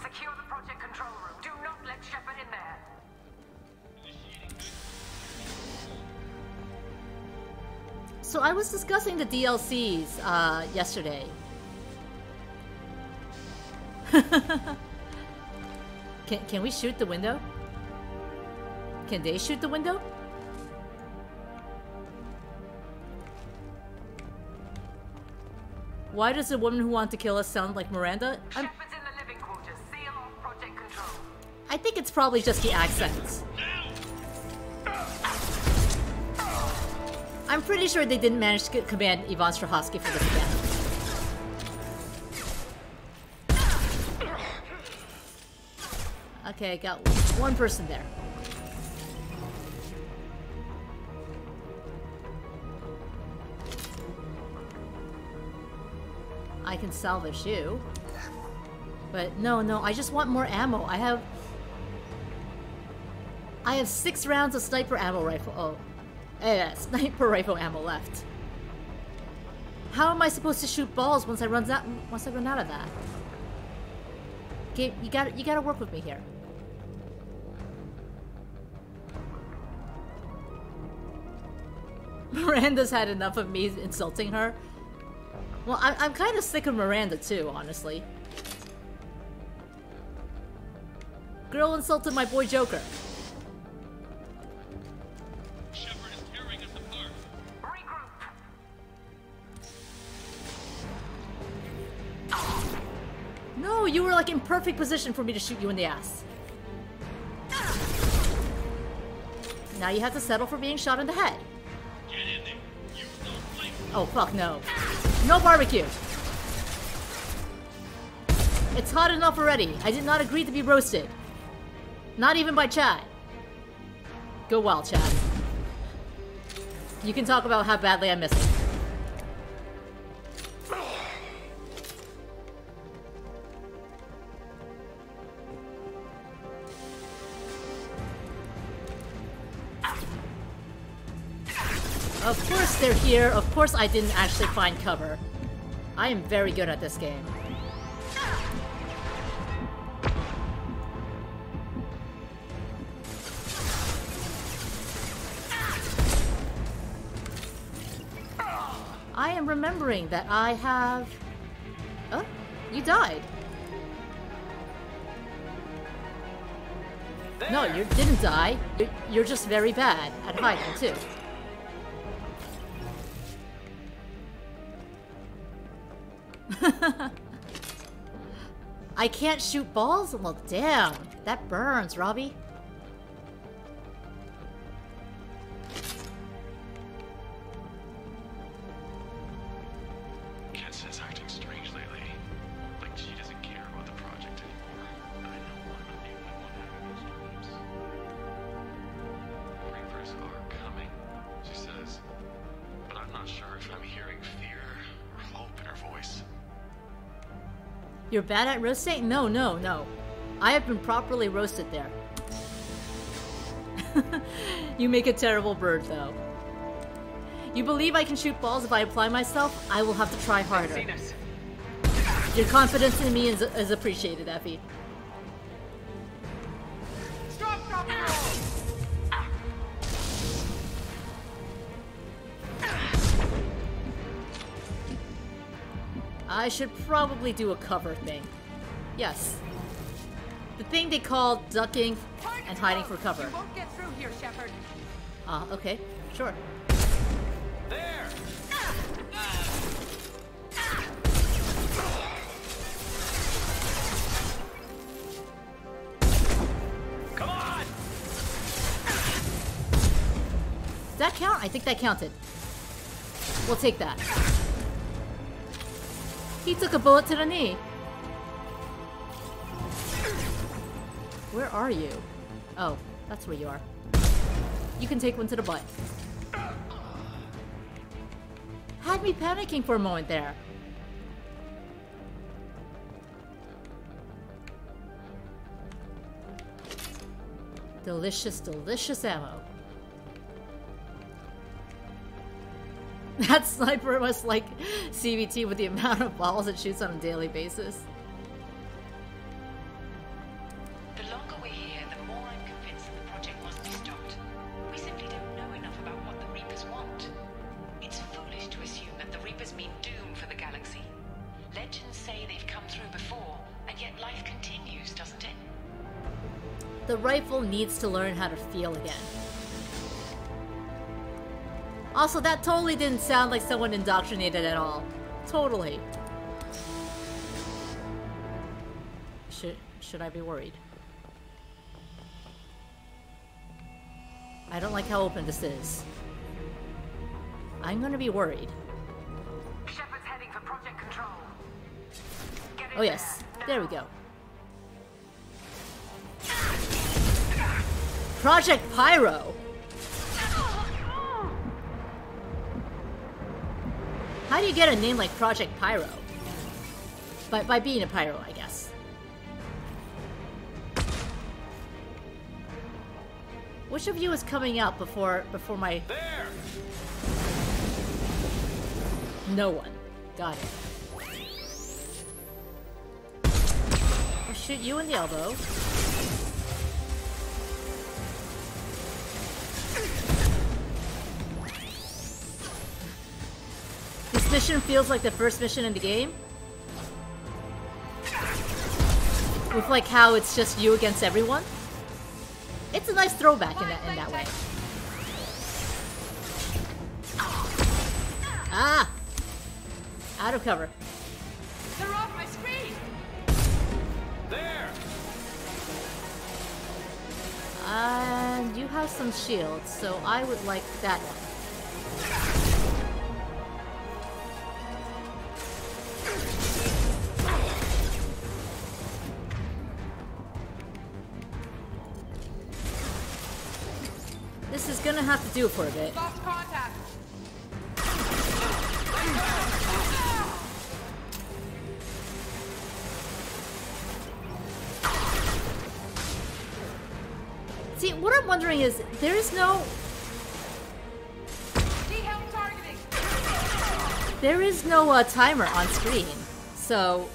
Secure the project control room. Do not let Shepard in there. So I was discussing the DLCs uh, yesterday. can, can we shoot the window? Can they shoot the window? Why does the woman who wanted to kill us sound like Miranda? I'm, Shepard's in the living quarters. Seal off project control. I think it's probably just the accents. I'm pretty sure they didn't manage to command Yvonne Strahovski for this again. Okay, got one person there. Can salvage you. But no, no, I just want more ammo. I have... I have six rounds of sniper ammo rifle. Oh. Yeah, sniper rifle ammo left. How am I supposed to shoot balls once I runs out once I run out of that? You got you gotta work with me here. Miranda's had enough of me insulting her. Well, I I'm kind of sick of Miranda too, honestly. Girl insulted my boy Joker. Shepard is tearing us apart. Regroup. No, you were like in perfect position for me to shoot you in the ass. Now you have to settle for being shot in the head. Get in there. Use those flames. Oh, fuck no. No barbecue. It's hot enough already. I did not agree to be roasted. Not even by Chad. Go wild, Chad. You can talk about how badly I miss it. They're here. Of course I didn't actually find cover. I am very good at this game. I am remembering that I have... Oh, you died. No, you didn't die. You're, you're just very bad at hiding, too. I can't shoot balls? Well, damn. That burns, Robbie. You're bad at roasting? No, no, no. I have been properly roasted there. you make a terrible bird, though. You believe I can shoot balls if I apply myself? I will have to try harder. Your confidence in me is, is appreciated, Effie. I should probably do a cover thing. Yes. The thing they call ducking and hiding for cover. You won't get through here, Shepard. Ah, okay. Sure. There! Come on! Did that count? I think that counted. We'll take that. He took a bullet to the knee. Where are you? Oh, that's where you are. You can take one to the butt. Had me panicking for a moment there. Delicious, delicious ammo. That sniper must like CBT with the amount of balls it shoots on a daily basis. The longer we're here, the more I'm convinced that the project must be stopped. We simply don't know enough about what the Reapers want. It's foolish to assume that the Reapers mean doom for the galaxy. Legends say they've come through before, and yet life continues, doesn't it? The rifle needs to learn how to feel again. Also, that totally didn't sound like someone indoctrinated at all. Totally. Should should I be worried? I don't like how open this is. I'm gonna be worried. Shepard's heading for Project Control. Oh yes, there we go. Project Pyro! How do you get a name like Project Pyro? By, by being a pyro, I guess. Which of you is coming out before before my There! no one? Got it. I'll shoot you in the elbow. This mission feels like the first mission in the game. With like how it's just you against everyone. It's a nice throwback in that in that way. Ah! Out of cover. They're off my screen! There! And you have some shields, so I would like that one. Gonna have to do for a bit. See, what I'm wondering is, there is no, there is no uh, timer on screen. So,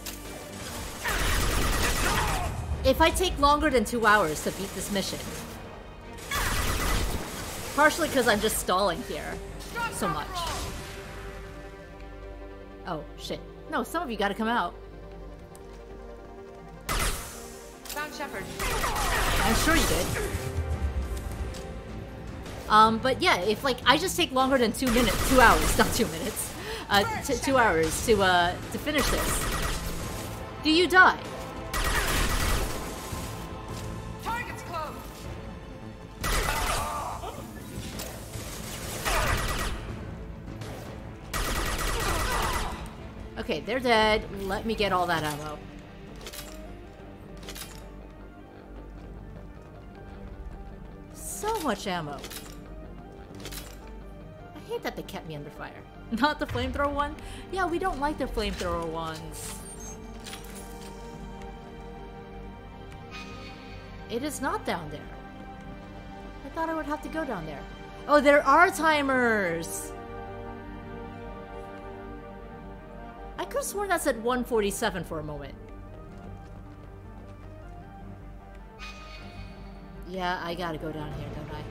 if I take longer than two hours to beat this mission, partially because I'm just stalling here so much. Oh shit! No, some of you got to come out. Found Shepard. I'm sure you did. Um, but yeah, if like I just take longer than two minutes, two hours, not two minutes, uh, t- two hours to uh to finish this, do you die? Okay, they're dead. Let me get all that ammo. So much ammo. I hate that they kept me under fire. Not the flamethrower one? Yeah, we don't like the flamethrower ones. It is not down there. I thought I would have to go down there. Oh, there are timers! Could have sworn that's at 147 for a moment. Yeah, I gotta go down here, don't I?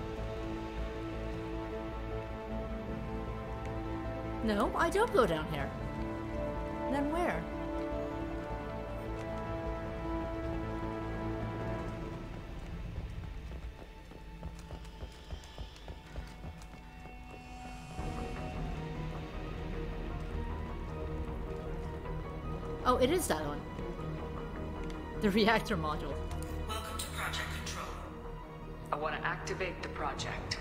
No, I don't go down here. Then where? It is that one. The reactor module. Welcome to Project Control. I want to activate the project.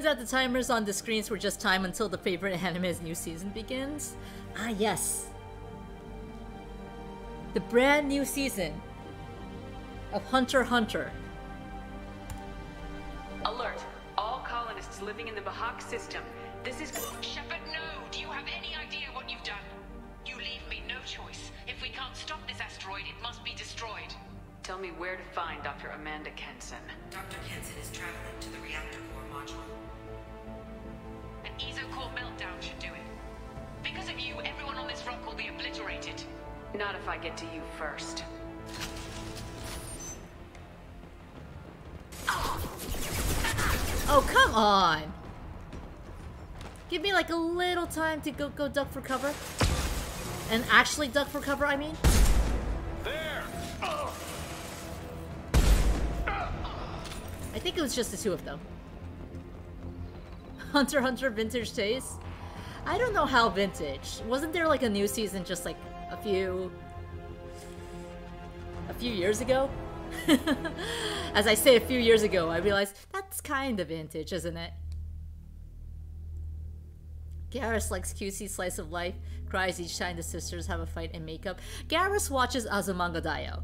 Turns out the timers on the screens were just time until the favorite anime's new season begins. Ah, yes. The brand new season of Hunter Hunter. Alert! All colonists living in the Bahak system. This is. Shepard, no! Do you have any idea what you've done? You leave me no choice. If we can't stop this asteroid, it must be destroyed. Tell me where to find Dr. Amanda Kenson. Dr. Kenson is traveling to the reactor core module. An eezo-core meltdown should do it. Because of you, everyone on this rock will be obliterated. Not if I get to you first. Oh, come on! Give me like a little time to go go duck for cover. And actually duck for cover, I mean. There! I think it was just the two of them. Hunter Hunter vintage taste? I don't know how vintage. Wasn't there like a new season just like a few a few years ago? As I say a few years ago, I realized that's kind of vintage, isn't it? Garrus likes cutesy slice of life, cries each time the sisters have a fight in makeup. Garrus watches Azumanga Daioh.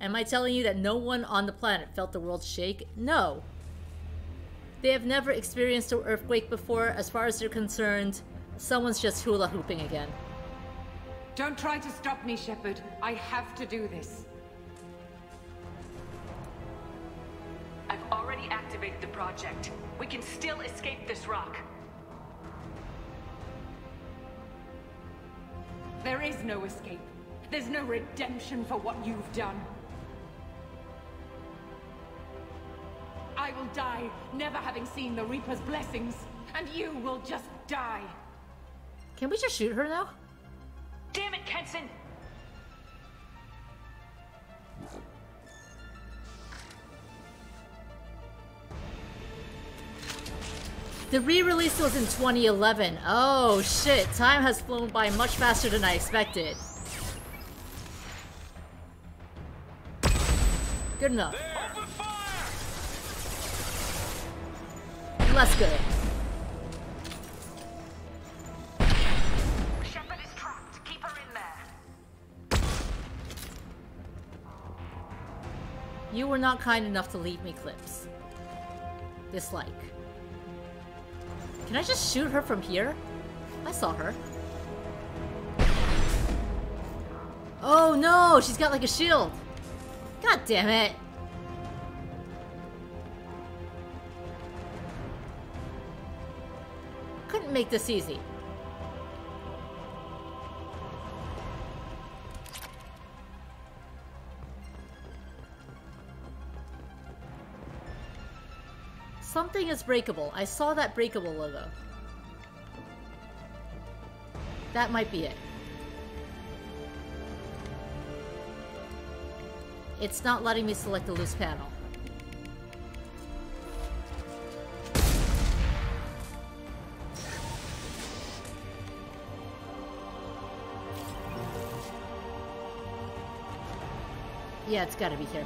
Am I telling you that no one on the planet felt the world shake? No. They have never experienced an earthquake before. As far as they're concerned, someone's just hula hooping again. Don't try to stop me, Shepard. I have to do this. I've already activated the project. We can still escape this rock. There is no escape. There's no redemption for what you've done. I will die, never having seen the Reaper's blessings, and you will just die. Can we just shoot her now? Damn it, Kenson! The re-release was in 2011. Oh shit, time has flown by much faster than I expected. Good enough. Open Less good. Shepard is trapped. Keep her in there. You were not kind enough to leave me clips. Dislike. Can I just shoot her from here? I saw her. Oh no, she's got like a shield. God damn it. Make this easy. Something is breakable. I saw that breakable logo. That might be it. It's not letting me select the loose panel. Yeah, it's gotta be here.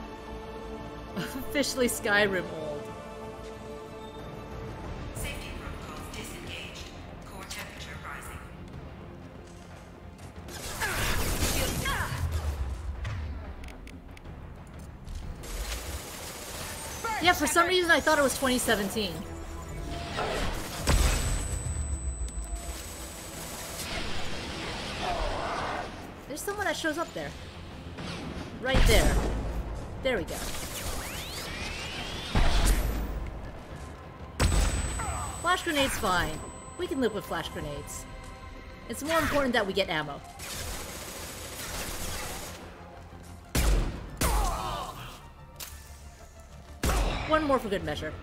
Officially Skyrim old. Safety protocols disengaged. Core temperature rising. Yeah, for some reason I thought it was 2017. There's someone that shows up there. Right there. There we go. Flash grenades fine. We can live with flash grenades. It's more important that we get ammo. One more for good measure.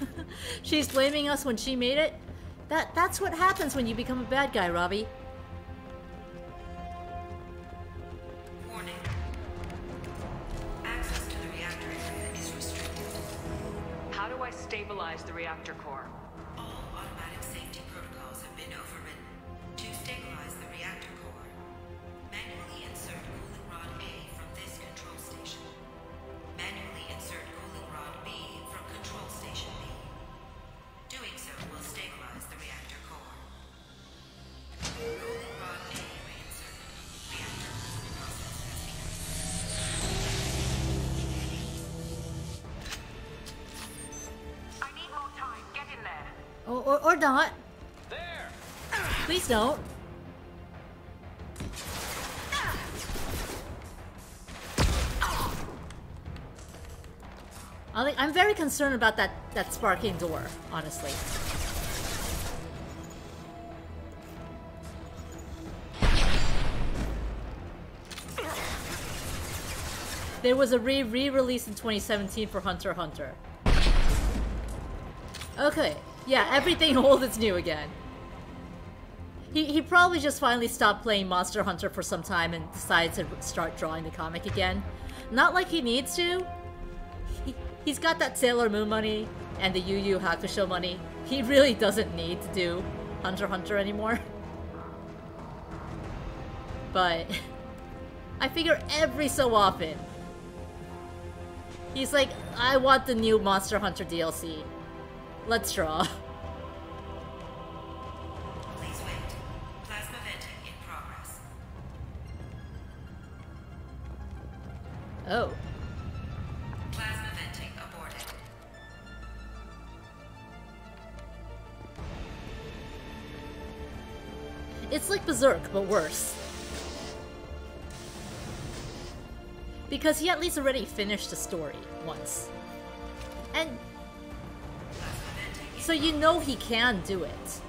She's blaming us when she made it? That that's what happens when you become a bad guy, Robbie. Very concerned about that, that sparking door, honestly. There was a re re-release in 2017 for Hunter Hunter. Okay, yeah, everything old is new again. He, he probably just finally stopped playing Monster Hunter for some time and decided to start drawing the comic again. Not like he needs to. He, he's got that Sailor Moon money and the Yu Yu Hakusho money. He really doesn't need to do Hunter Hunter anymore. But I figure every so often, he's like, I want the new Monster Hunter DLC. Let's draw. Please wait. Plasma venting in progress. Oh. It's like Berserk, but worse. Because he at least already finished the story once. And so you know he can do it.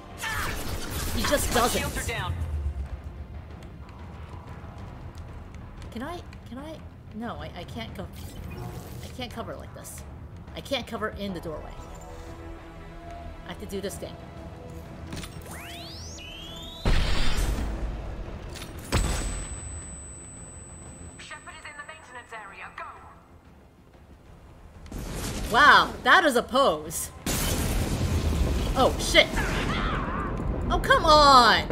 He just doesn't. Shields are down. Can I can I no, I, I can't go I can't cover like this. I can't cover in the doorway. I have to do this thing. Wow, that is a pose. Oh shit. Oh come on!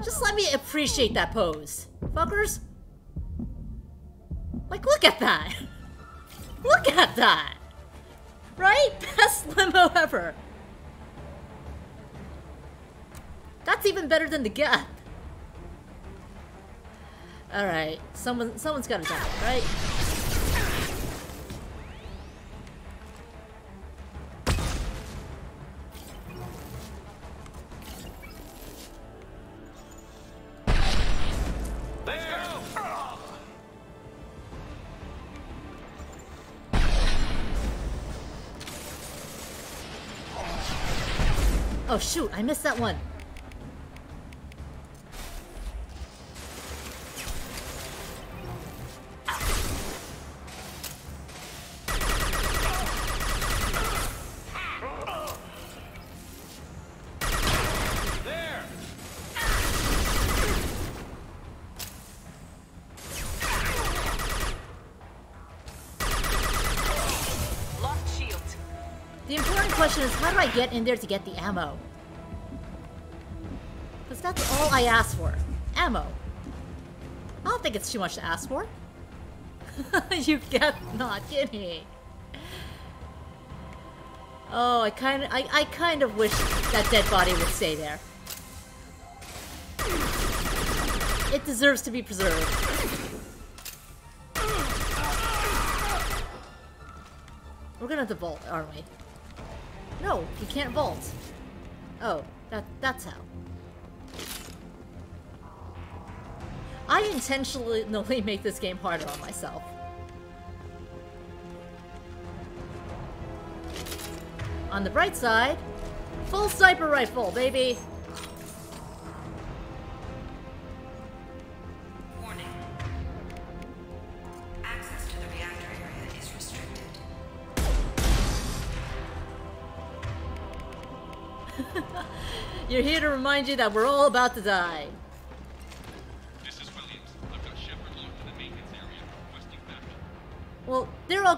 Just let me appreciate that pose. Fuckers. Like look at that! Look at that! Right? Best limo ever. That's even better than the gap. Alright, someone someone's gotta die, right? Oh shoot, I missed that one. There! Shield. The important question is how do I get in there to get the ammo? I asked for. Ammo. I don't think it's too much to ask for. you get not kidding. Oh, I kind of, I, I kind of wish that dead body would stay there. It deserves to be preserved. We're gonna have to vault, aren't we? No, you can't vault. Oh, that that's how. Intentionally make this game harder on myself. On the bright side, full sniper rifle, baby! Warning. Access to the reactor area is restricted. You're here to remind you that we're all about to die.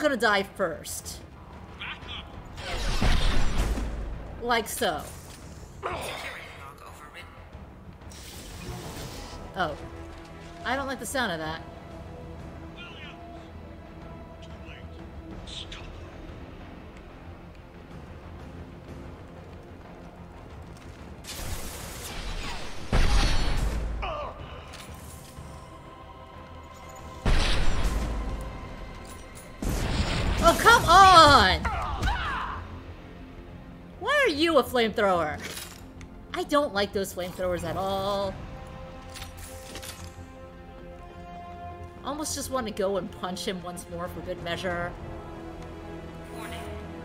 Gonna die first. Like so. Oh. I don't like the sound of that. You a flamethrower. I don't like those flamethrowers at all. Almost just want to go and punch him once more for good measure. Warning.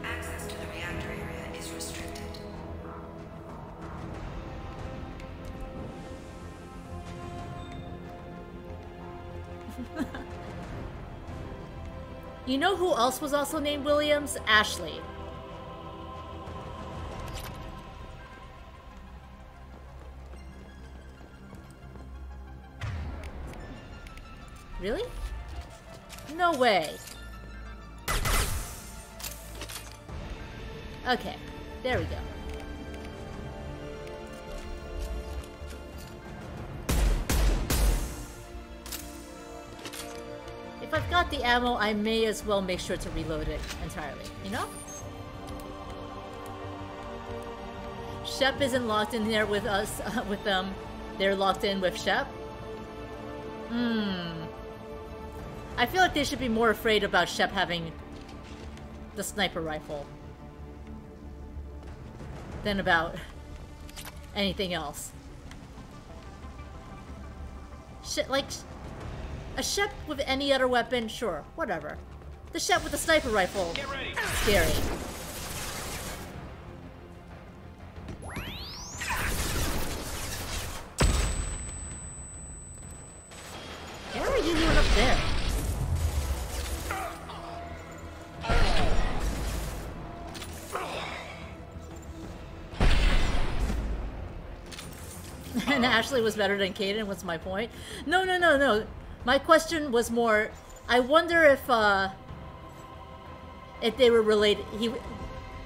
Access to the reactor area is restricted. You know who else was also named Williams? Ashley. Way. Okay, there we go. If I've got the ammo, I may as well make sure to reload it entirely, you know? Shep isn't locked in there with us, with them. They're locked in with Shep. Hmm. I feel like they should be more afraid about Shep having the sniper rifle than about anything else. Shit, like a Shep with any other weapon, sure, whatever. The Shep with the sniper rifle, scary. Ashley was better than Kaidan. what's my point? No, no, no, no. My question was more, I wonder if, uh, if they were related, he,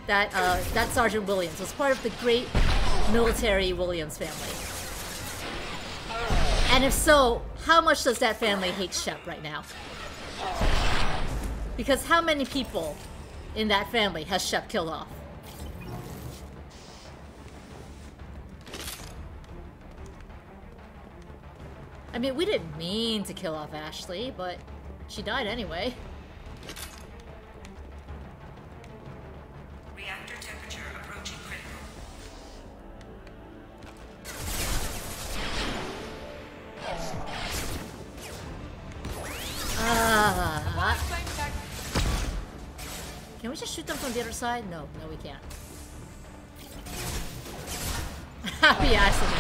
that, uh, that Sergeant Williams was part of the great military Williams family. And if so, how much does that family hate Shep right now? Because how many people in that family has Shep killed off? I mean, we didn't mean to kill off Ashley, but she died anyway. Reactor temperature approaching critical. Ah. Can we just shoot them from the other side? No, no, we can't. Happy accident.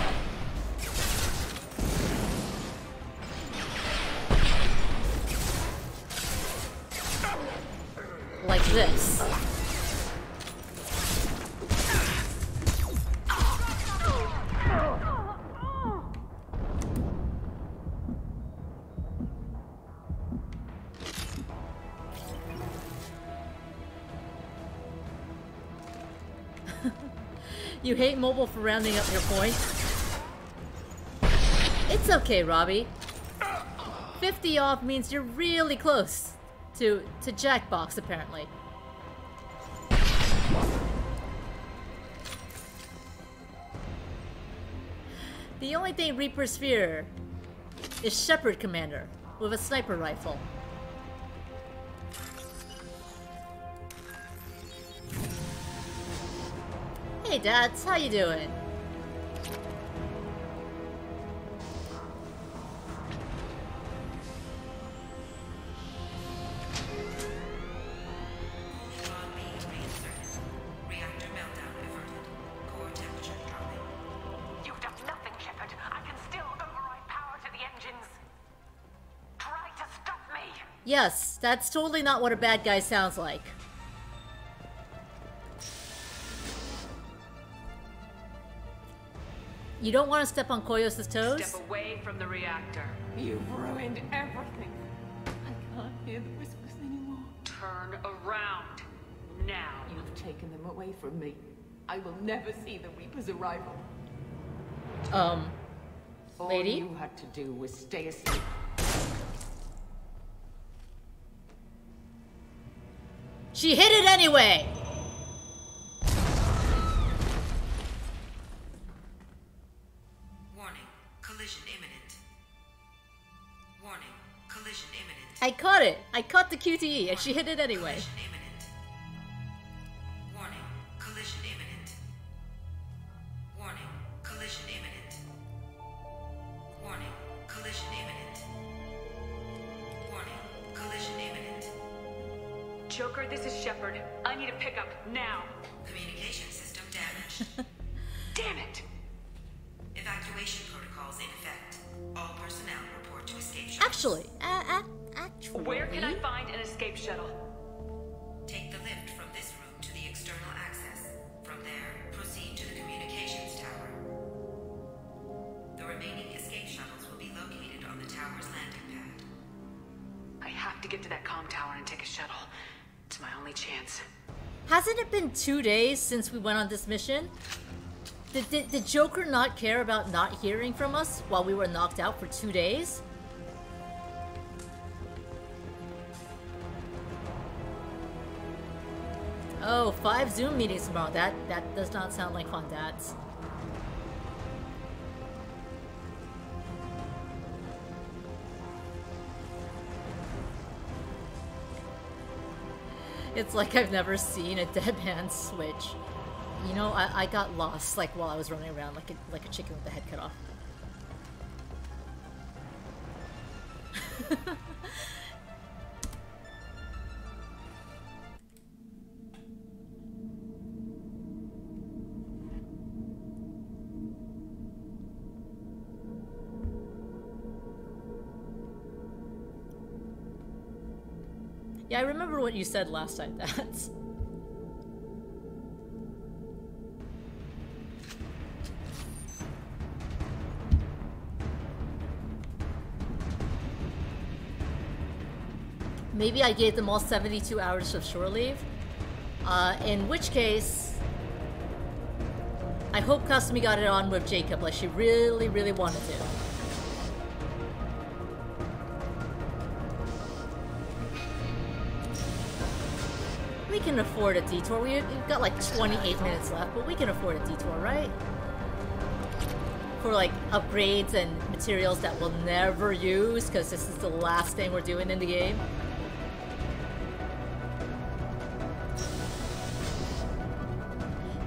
Hate mobile for rounding up your points? It's okay, Robbie. 50 off means you're really close to, to Jackbox, apparently. The only thing Reapers fear is Shepard Commander with a sniper rifle. Engines. Try to stop me. Yes, that's totally not what a bad guy sounds like. You don't want to step on Koyos' toes? Step away from the reactor. You've ruined everything. I can't hear the whispers anymore. Turn around. Now. You've taken them away from me. I will never see the Reaper's arrival. Um, All Lady? you had to do was stay asleep. she hit it anyway! Caught it! I caught the QTE and she hit it anyway. Since we went on this mission? Did, did, did Joker not care about not hearing from us while we were knocked out for two days? Oh, five Zoom meetings tomorrow. That that does not sound like fun, dads. It's like I've never seen a dead man switch. You know, I, I got lost like while I was running around like a like a chicken with the head cut off. what you said last time, that's. Maybe I gave them all 72 hours of shore leave. Uh, in which case, I hope Kasumi got it on with Jacob like she really, really wanted to. Can afford a detour. We- We've got like 28 minutes left, but we can afford a detour, right? For like upgrades and materials that we'll never use because this is the last thing we're doing in the game.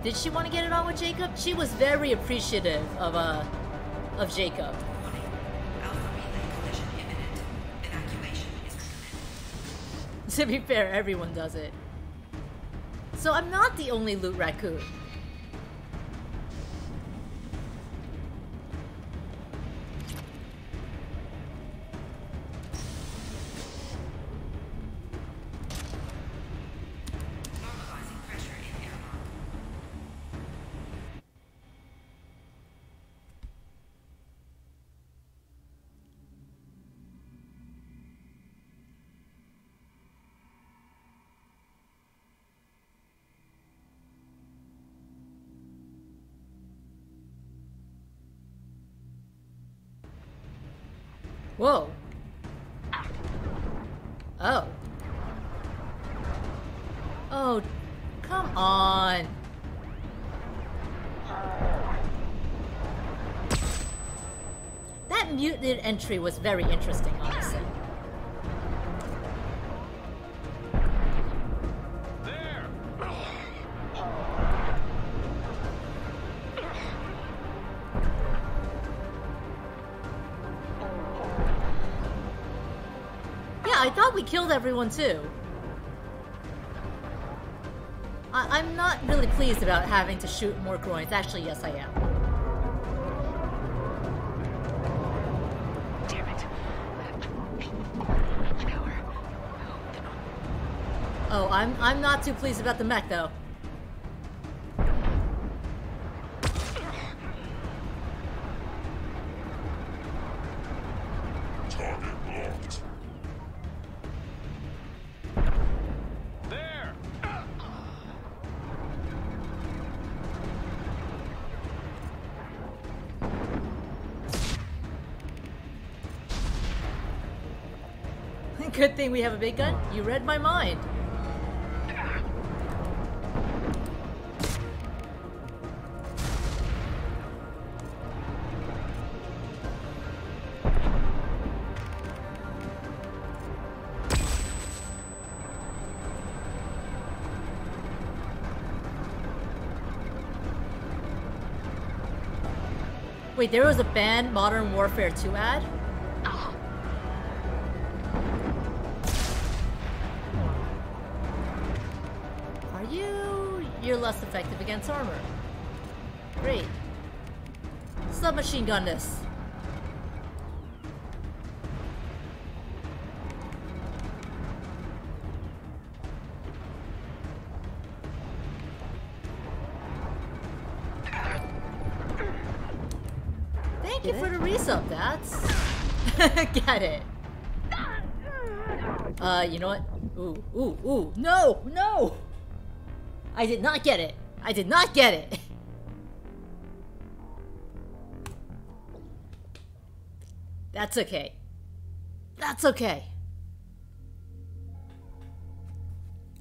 Did she want to get it on with Jacob? She was very appreciative of uh of Jacob. Warning. Alpha relay collision imminent. Evacuation is recommended. To be fair, everyone does it. So I'm not the only loot raccoon. Entry was very interesting, honestly. Yeah, I thought we killed everyone too. I- I'm not really pleased about having to shoot more groins. Actually, yes, I am. I'm I'm not too pleased about the mech though. Target locked. There! Good thing we have a big gun. You read my mind. Wait, there was a banned Modern Warfare 2 ad? Oh. Are you... You're less effective against armor. Great. Submachine gun this. Get it. Uh, you know what? Ooh, ooh, ooh. No, no! I did not get it. I did not get it. That's okay. That's okay.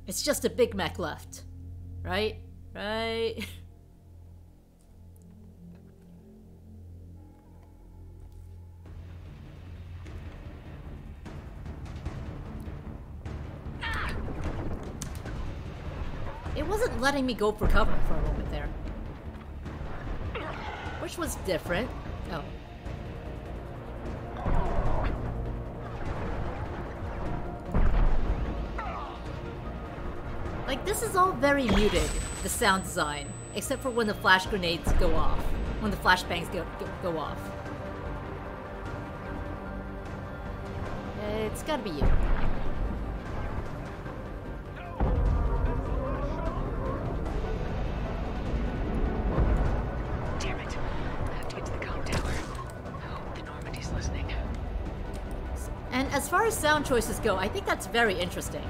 It's just a Big Mac left. Right? Right? letting me go for cover for a moment there. Which was different. Oh. Like, this is all very muted, the sound design. Except for when the flash grenades go off. When the flashbangs go, go, go off. It's gotta be you. Sound choices go, I think that's very interesting.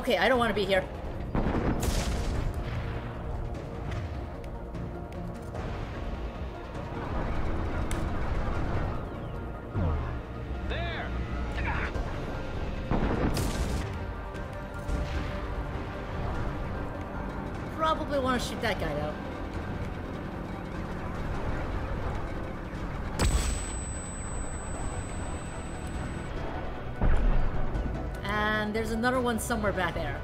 Okay, I don't want to be here. Probably want to shoot that guy another one somewhere back there.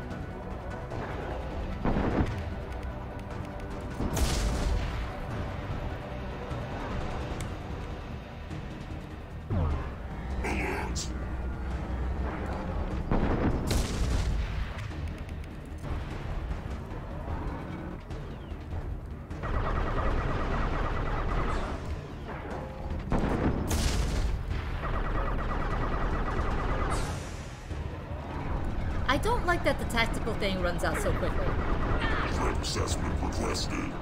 That the tactical thing runs out so quickly. Threat assessment requested.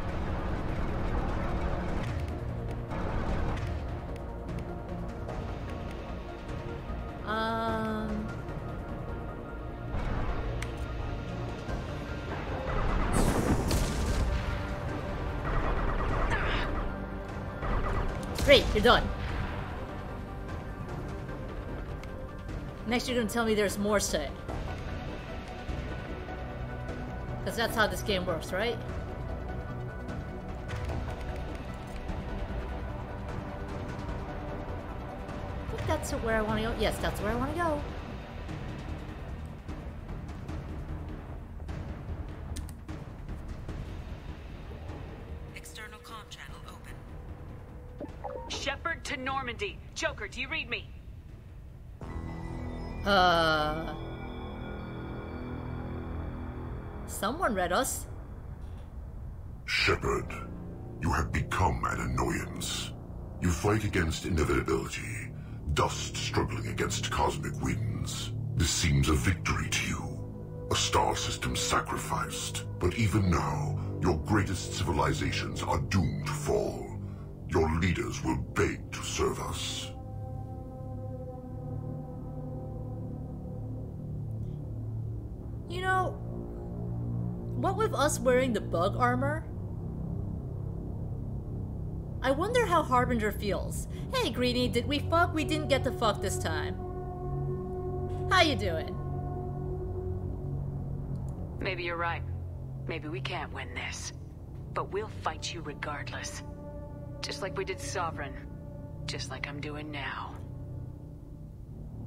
Um. Great, you're done. Next, you're gonna tell me there's more to it. Because that's how this game works, right? I think that's where I want to go. Yes, that's where I want to go. Someone. Shepard, you have become an annoyance. You fight against inevitability, dust struggling against cosmic winds. This seems a victory to you. A star system sacrificed. But even now, your greatest civilizations are doomed to fall. Your leaders will beg to serve us. Wearing the bug armor? I wonder how Harbinger feels. Hey, Greenie, did we fuck? We didn't get to fuck this time. How you doing? Maybe you're right. Maybe we can't win this. But we'll fight you regardless. Just like we did Sovereign. Just like I'm doing now.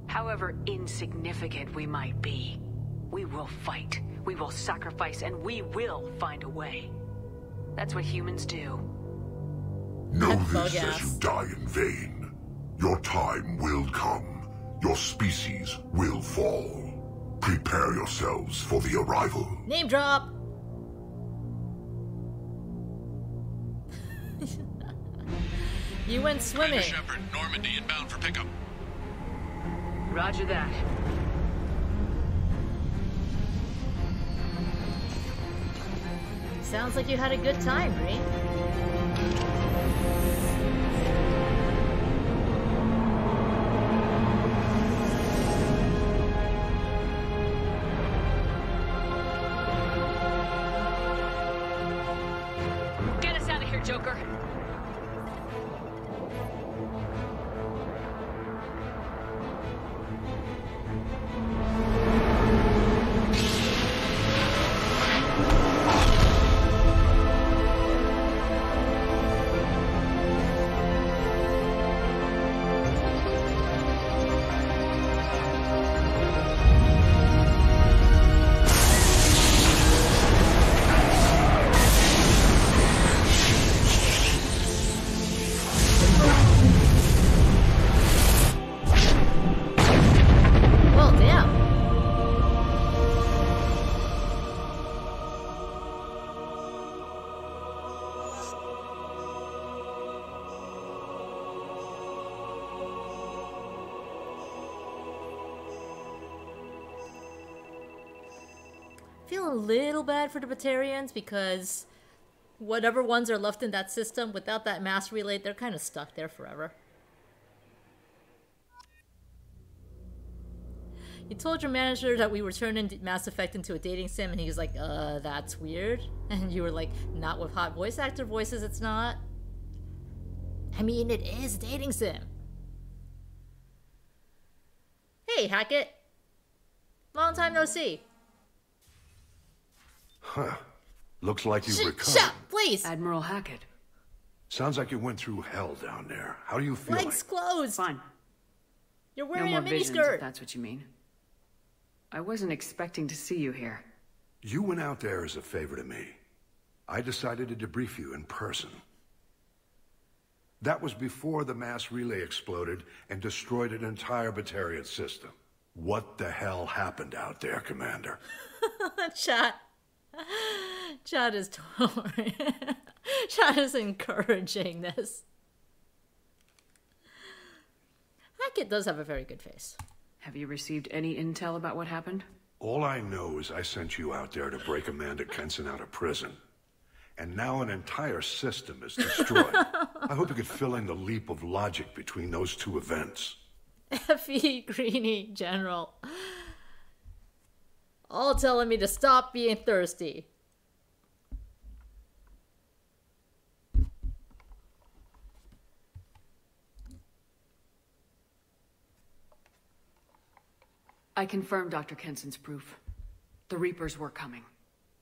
However insignificant we might be, we will fight, we will sacrifice, and we will find a way. That's what humans do. Know That this bug as you die in vain. Your time will come. Your species will fall. Prepare yourselves for the arrival. Name drop! you went swimming. Shepard, Normandy inbound for pickup. Roger that. Sounds like you had a good time, Ree. Feel bad for the Batarians because whatever ones are left in that system without that mass relay, they're kind of stuck there forever. You told your manager that we were turning Mass Effect into a dating sim, and he was like, uh, that's weird. And you were like, not with hot voice actor voices, it's not. I mean, it is a dating sim. Hey, Hackett. Long time no see. Huh. Looks like you Sh- recovered. shut, please. Admiral Hackett. Sounds like you went through hell down there. How do you feel? Legs closed. Fine. You're No wearing more a visions, miniskirt. if that's what you mean. I wasn't expecting to see you here. You went out there as a favor to me. I decided to debrief you in person. That was before the mass relay exploded and destroyed an entire Batarian system. What the hell happened out there, Commander? Chat. Chat is torn. Chad is encouraging this. Hackett does have a very good face. Have you received any intel about what happened? All I know is I sent you out there to break Amanda Kenson out of prison. And now an entire system is destroyed. I hope you could fill in the leap of logic between those two events. F.E. Greeny General. All telling me to stop being thirsty. I confirmed Dr. Kenson's proof. The Reapers were coming,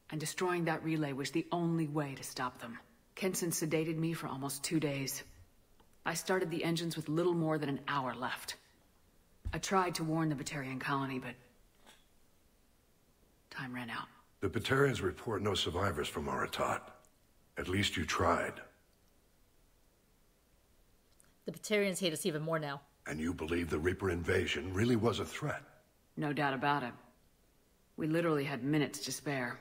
and destroying that relay was the only way to stop them. Kenson sedated me for almost two days. I started the engines with little more than an hour left. I tried to warn the Batarian colony, but time ran out. The Batarians report no survivors from Aratoht. At least you tried. The Batarians hate us even more now. And you believe the Reaper invasion really was a threat. No doubt about it. We literally had minutes to spare.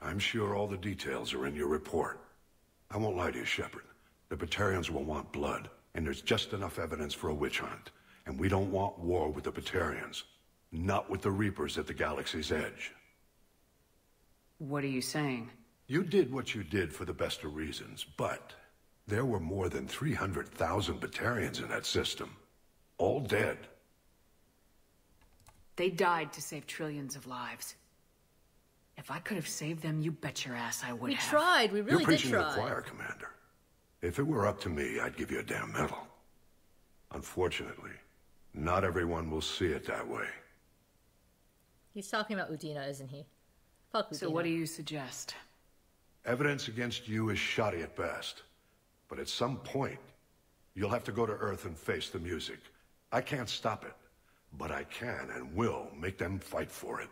I'm sure all the details are in your report. I won't lie to you, Shepard. The Batarians will want blood, and there's just enough evidence for a witch hunt. And we don't want war with the Batarians. Not with the Reapers at the galaxy's edge. What are you saying? You did what you did for the best of reasons, but there were more than 300,000 Batarians in that system. All dead. They died to save trillions of lives. If I could have saved them, you bet your ass I would We have. We tried. We really You're really did preaching to try. the choir, Commander. If it were up to me, I'd give you a damn medal. Unfortunately, not everyone will see it that way. He's talking about Udina, isn't he? Fuck So what do you suggest? Evidence against you is shoddy at best. But at some point, you'll have to go to Earth and face the music. I can't stop it, but I can and will make them fight for it.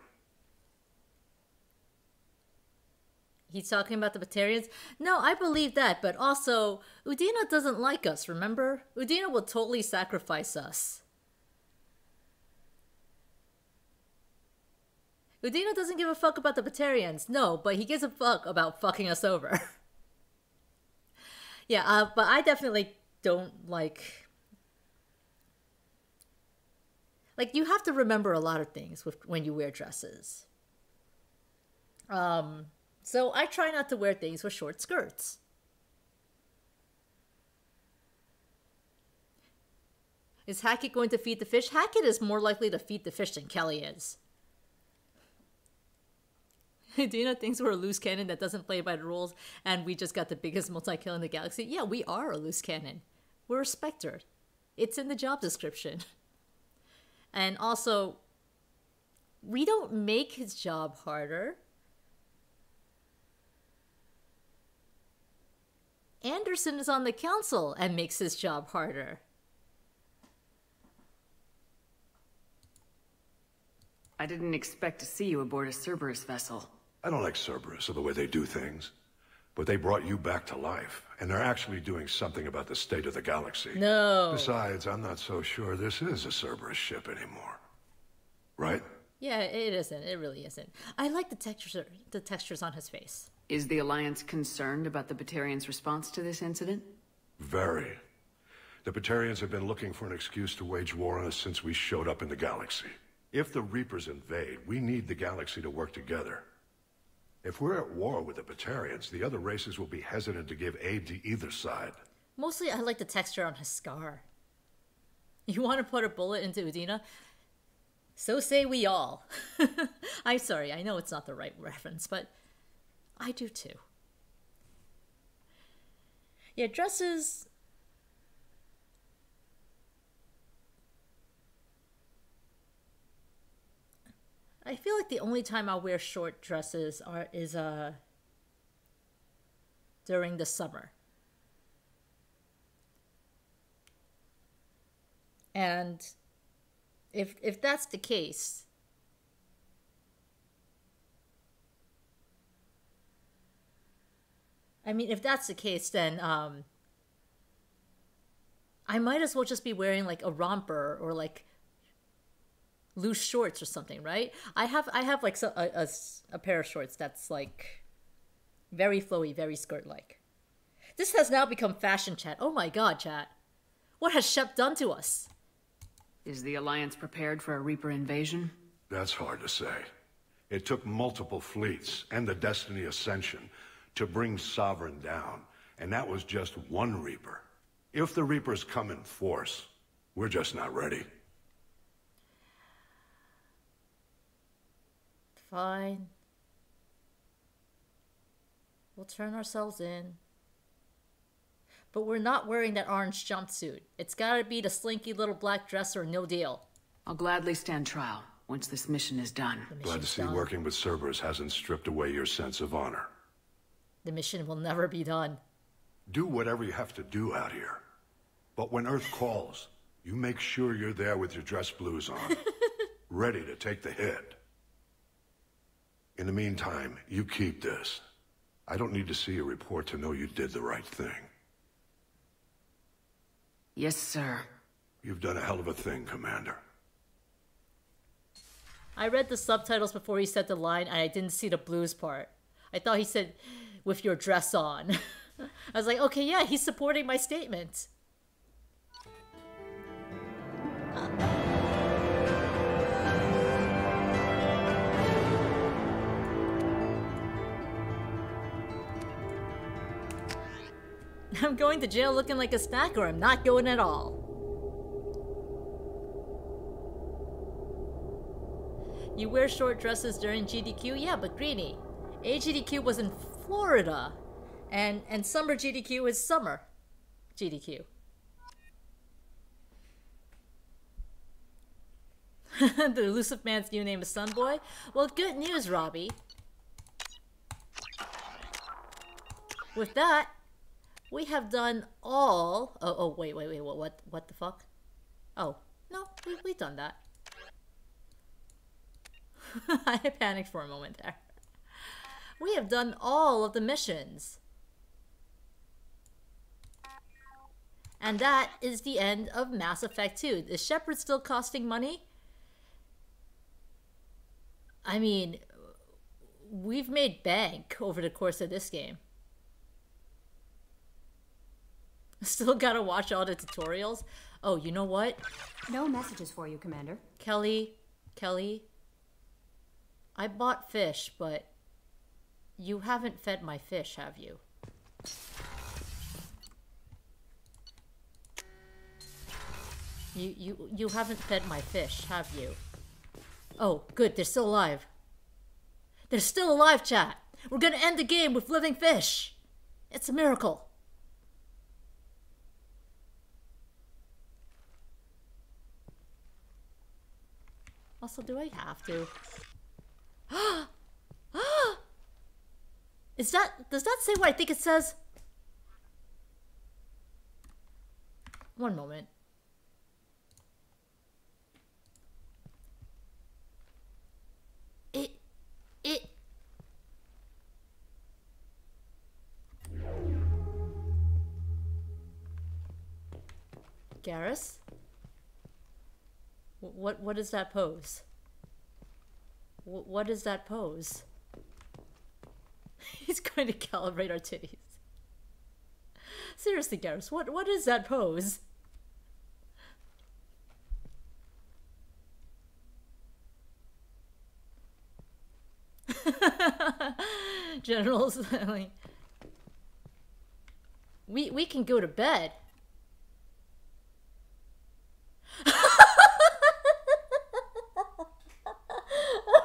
He's talking about the Batarians? No, I believe that, but also, Udina doesn't like us, remember? Udina will totally sacrifice us. Udina doesn't give a fuck about the Batarians, no, but he gives a fuck about fucking us over. yeah, uh, but I definitely don't like. Like, you have to remember a lot of things with, when you wear dresses. Um, so I try not to wear things with short skirts. Is Hackett going to feed the fish? Hackett is more likely to feed the fish than Kelly is. Dina thinks we're a loose cannon that doesn't play by the rules, and we just got the biggest multi kill in the galaxy. Yeah, we are a loose cannon. We're a Spectre. It's in the job description. And also, we don't make his job harder. Anderson is on the council and makes his job harder. I didn't expect to see you aboard a Cerberus vessel. I don't like Cerberus or the way they do things. But they brought you back to life, and they're actually doing something about the state of the galaxy. No. Besides, I'm not so sure this is a Cerberus ship anymore. Right? Yeah, it isn't. It really isn't. I like the texture, the textures on his face. Is the Alliance concerned about the Batarians' response to this incident? Very. The Batarians have been looking for an excuse to wage war on us since we showed up in the galaxy. If the Reapers invade, we need the galaxy to work together. If we're at war with the Batarians, the other races will be hesitant to give aid to either side. Mostly, I like the texture on his scar. You want to put a bullet into Udina? So say we all. I'm sorry, I know it's not the right reference, but I do too. Yeah, dresses. I feel like the only time I'll wear short dresses are is uh during the summer. And if if that's the case, I mean, if that's the case, then um, I might as well just be wearing like a romper or like loose shorts or something, right? I have I have like so, a, a, a pair of shorts that's like very flowy, very skirt like. This has now become fashion chat. Oh my god, chat. What has Shep done to us? Is the Alliance prepared for a Reaper invasion? That's hard to say. It took multiple fleets and the Destiny Ascension to bring Sovereign down, and that was just one Reaper. If the Reapers come in force, we're just not ready. Fine. We'll turn ourselves in. But we're not wearing that orange jumpsuit. It's gotta be the slinky little black dress or no deal. I'll gladly stand trial once this mission is done. Glad to see done. working with Cerberus hasn't stripped away your sense of honor. The mission will never be done. Do whatever you have to do out here. But when Earth calls, you make sure you're there with your dress blues on, ready to take the hit. In the meantime, you keep this. I don't need to see a report to know you did the right thing. Yes, sir. You've done a hell of a thing, Commander. I read the subtitles before he said the line, and I didn't see the blues part. I thought he said, with your dress on. I was like, okay, yeah, he's supporting my statement. I'm going to jail looking like a snack or I'm not going at all. You wear short dresses during GDQ? Yeah, but Greeny, AGDQ was in Florida, and and summer GDQ is summer GDQ. the Illusive Man's new name is Sunboy. Well, good news, Robbie. With that, We have done all. Oh, oh, wait, wait, wait. What, what, what the fuck? Oh, no, we, we've done that. I panicked for a moment there. We have done all of the missions. And that is the end of Mass Effect 2. Is Shepard still costing money? I mean, we've made bank over the course of this game. Still gotta watch all the tutorials. Oh, you know what? No messages for you, Commander. Kelly, Kelly, I bought fish, but you haven't fed my fish, have you? You you you haven't fed my fish, have you? Oh, good, they're still alive. They're still alive, chat. We're gonna end the game with living fish. It's a miracle. Also, do I have to? Is that does that say what I think it says? One moment. It it Garrus? What what is that pose? What, what is that pose? He's going to calibrate our titties. Seriously, Garrus, what what is that pose? Generals, we we can go to bed.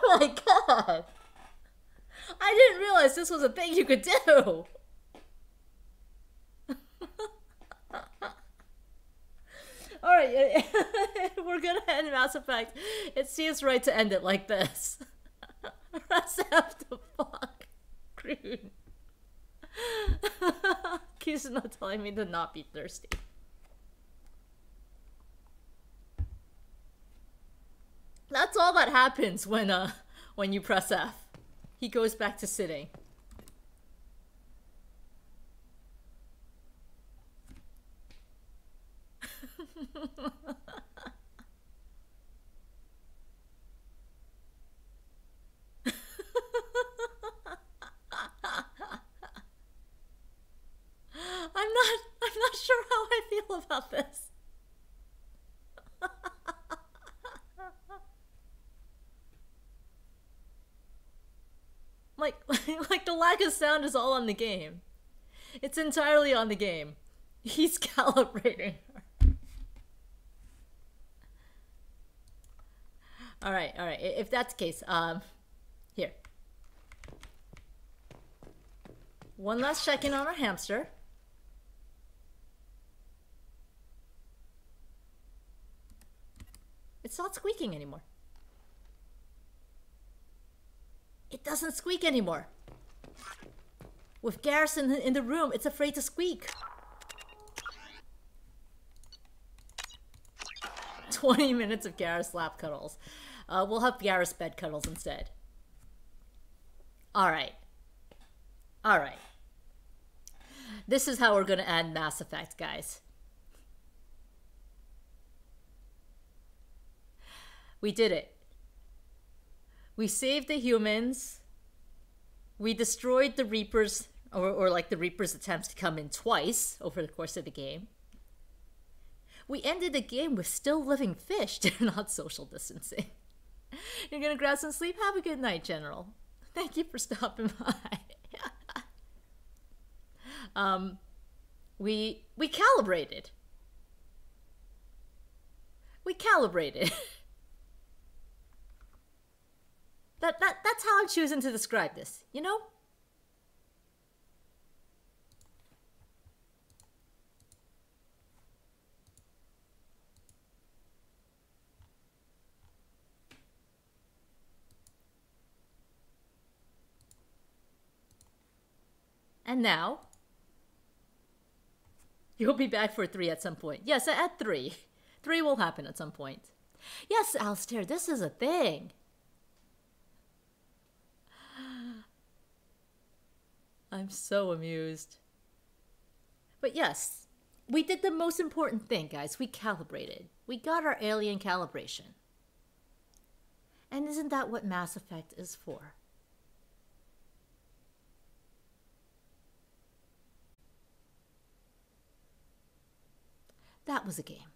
Oh my god! I didn't realize this was a thing you could do. All right, we're gonna end Mass Effect. It seems right to end it like this. Press F to fuck. Croon. Keeps not telling me to not be thirsty. That's all that happens when uh when you press F. He goes back to sitting. I'm not I'm not sure how I feel about this. Like like the lack of sound is all on the game. It's entirely on the game. He's calibrating her. All right, all right. If that's the case, um, here. One last check in on our hamster. It's not squeaking anymore. It doesn't squeak anymore. With Garrus in the room, it's afraid to squeak. 20 minutes of Garrus lap cuddles. Uh, we'll have Garrus bed cuddles instead. Alright. Alright. This is how we're going to end Mass Effect, guys. We did it. We saved the humans. We destroyed the Reapers, or, or like the Reapers' attempts to come in twice over the course of the game. We ended the game with still living fish. Not social distancing. You're gonna grab some sleep? Have a good night, General. Thank you for stopping by. um, we we calibrated. We calibrated. that that that's how I'm choosing to describe this. You know. And now, You'll be back for three at some point. Yes, at three. Three will happen at some point. Yes, Alistair, this is a thing. I'm so amused. But yes, we did the most important thing, guys. We calibrated. We got our alien calibration. And isn't that what Mass Effect is for? That was a game.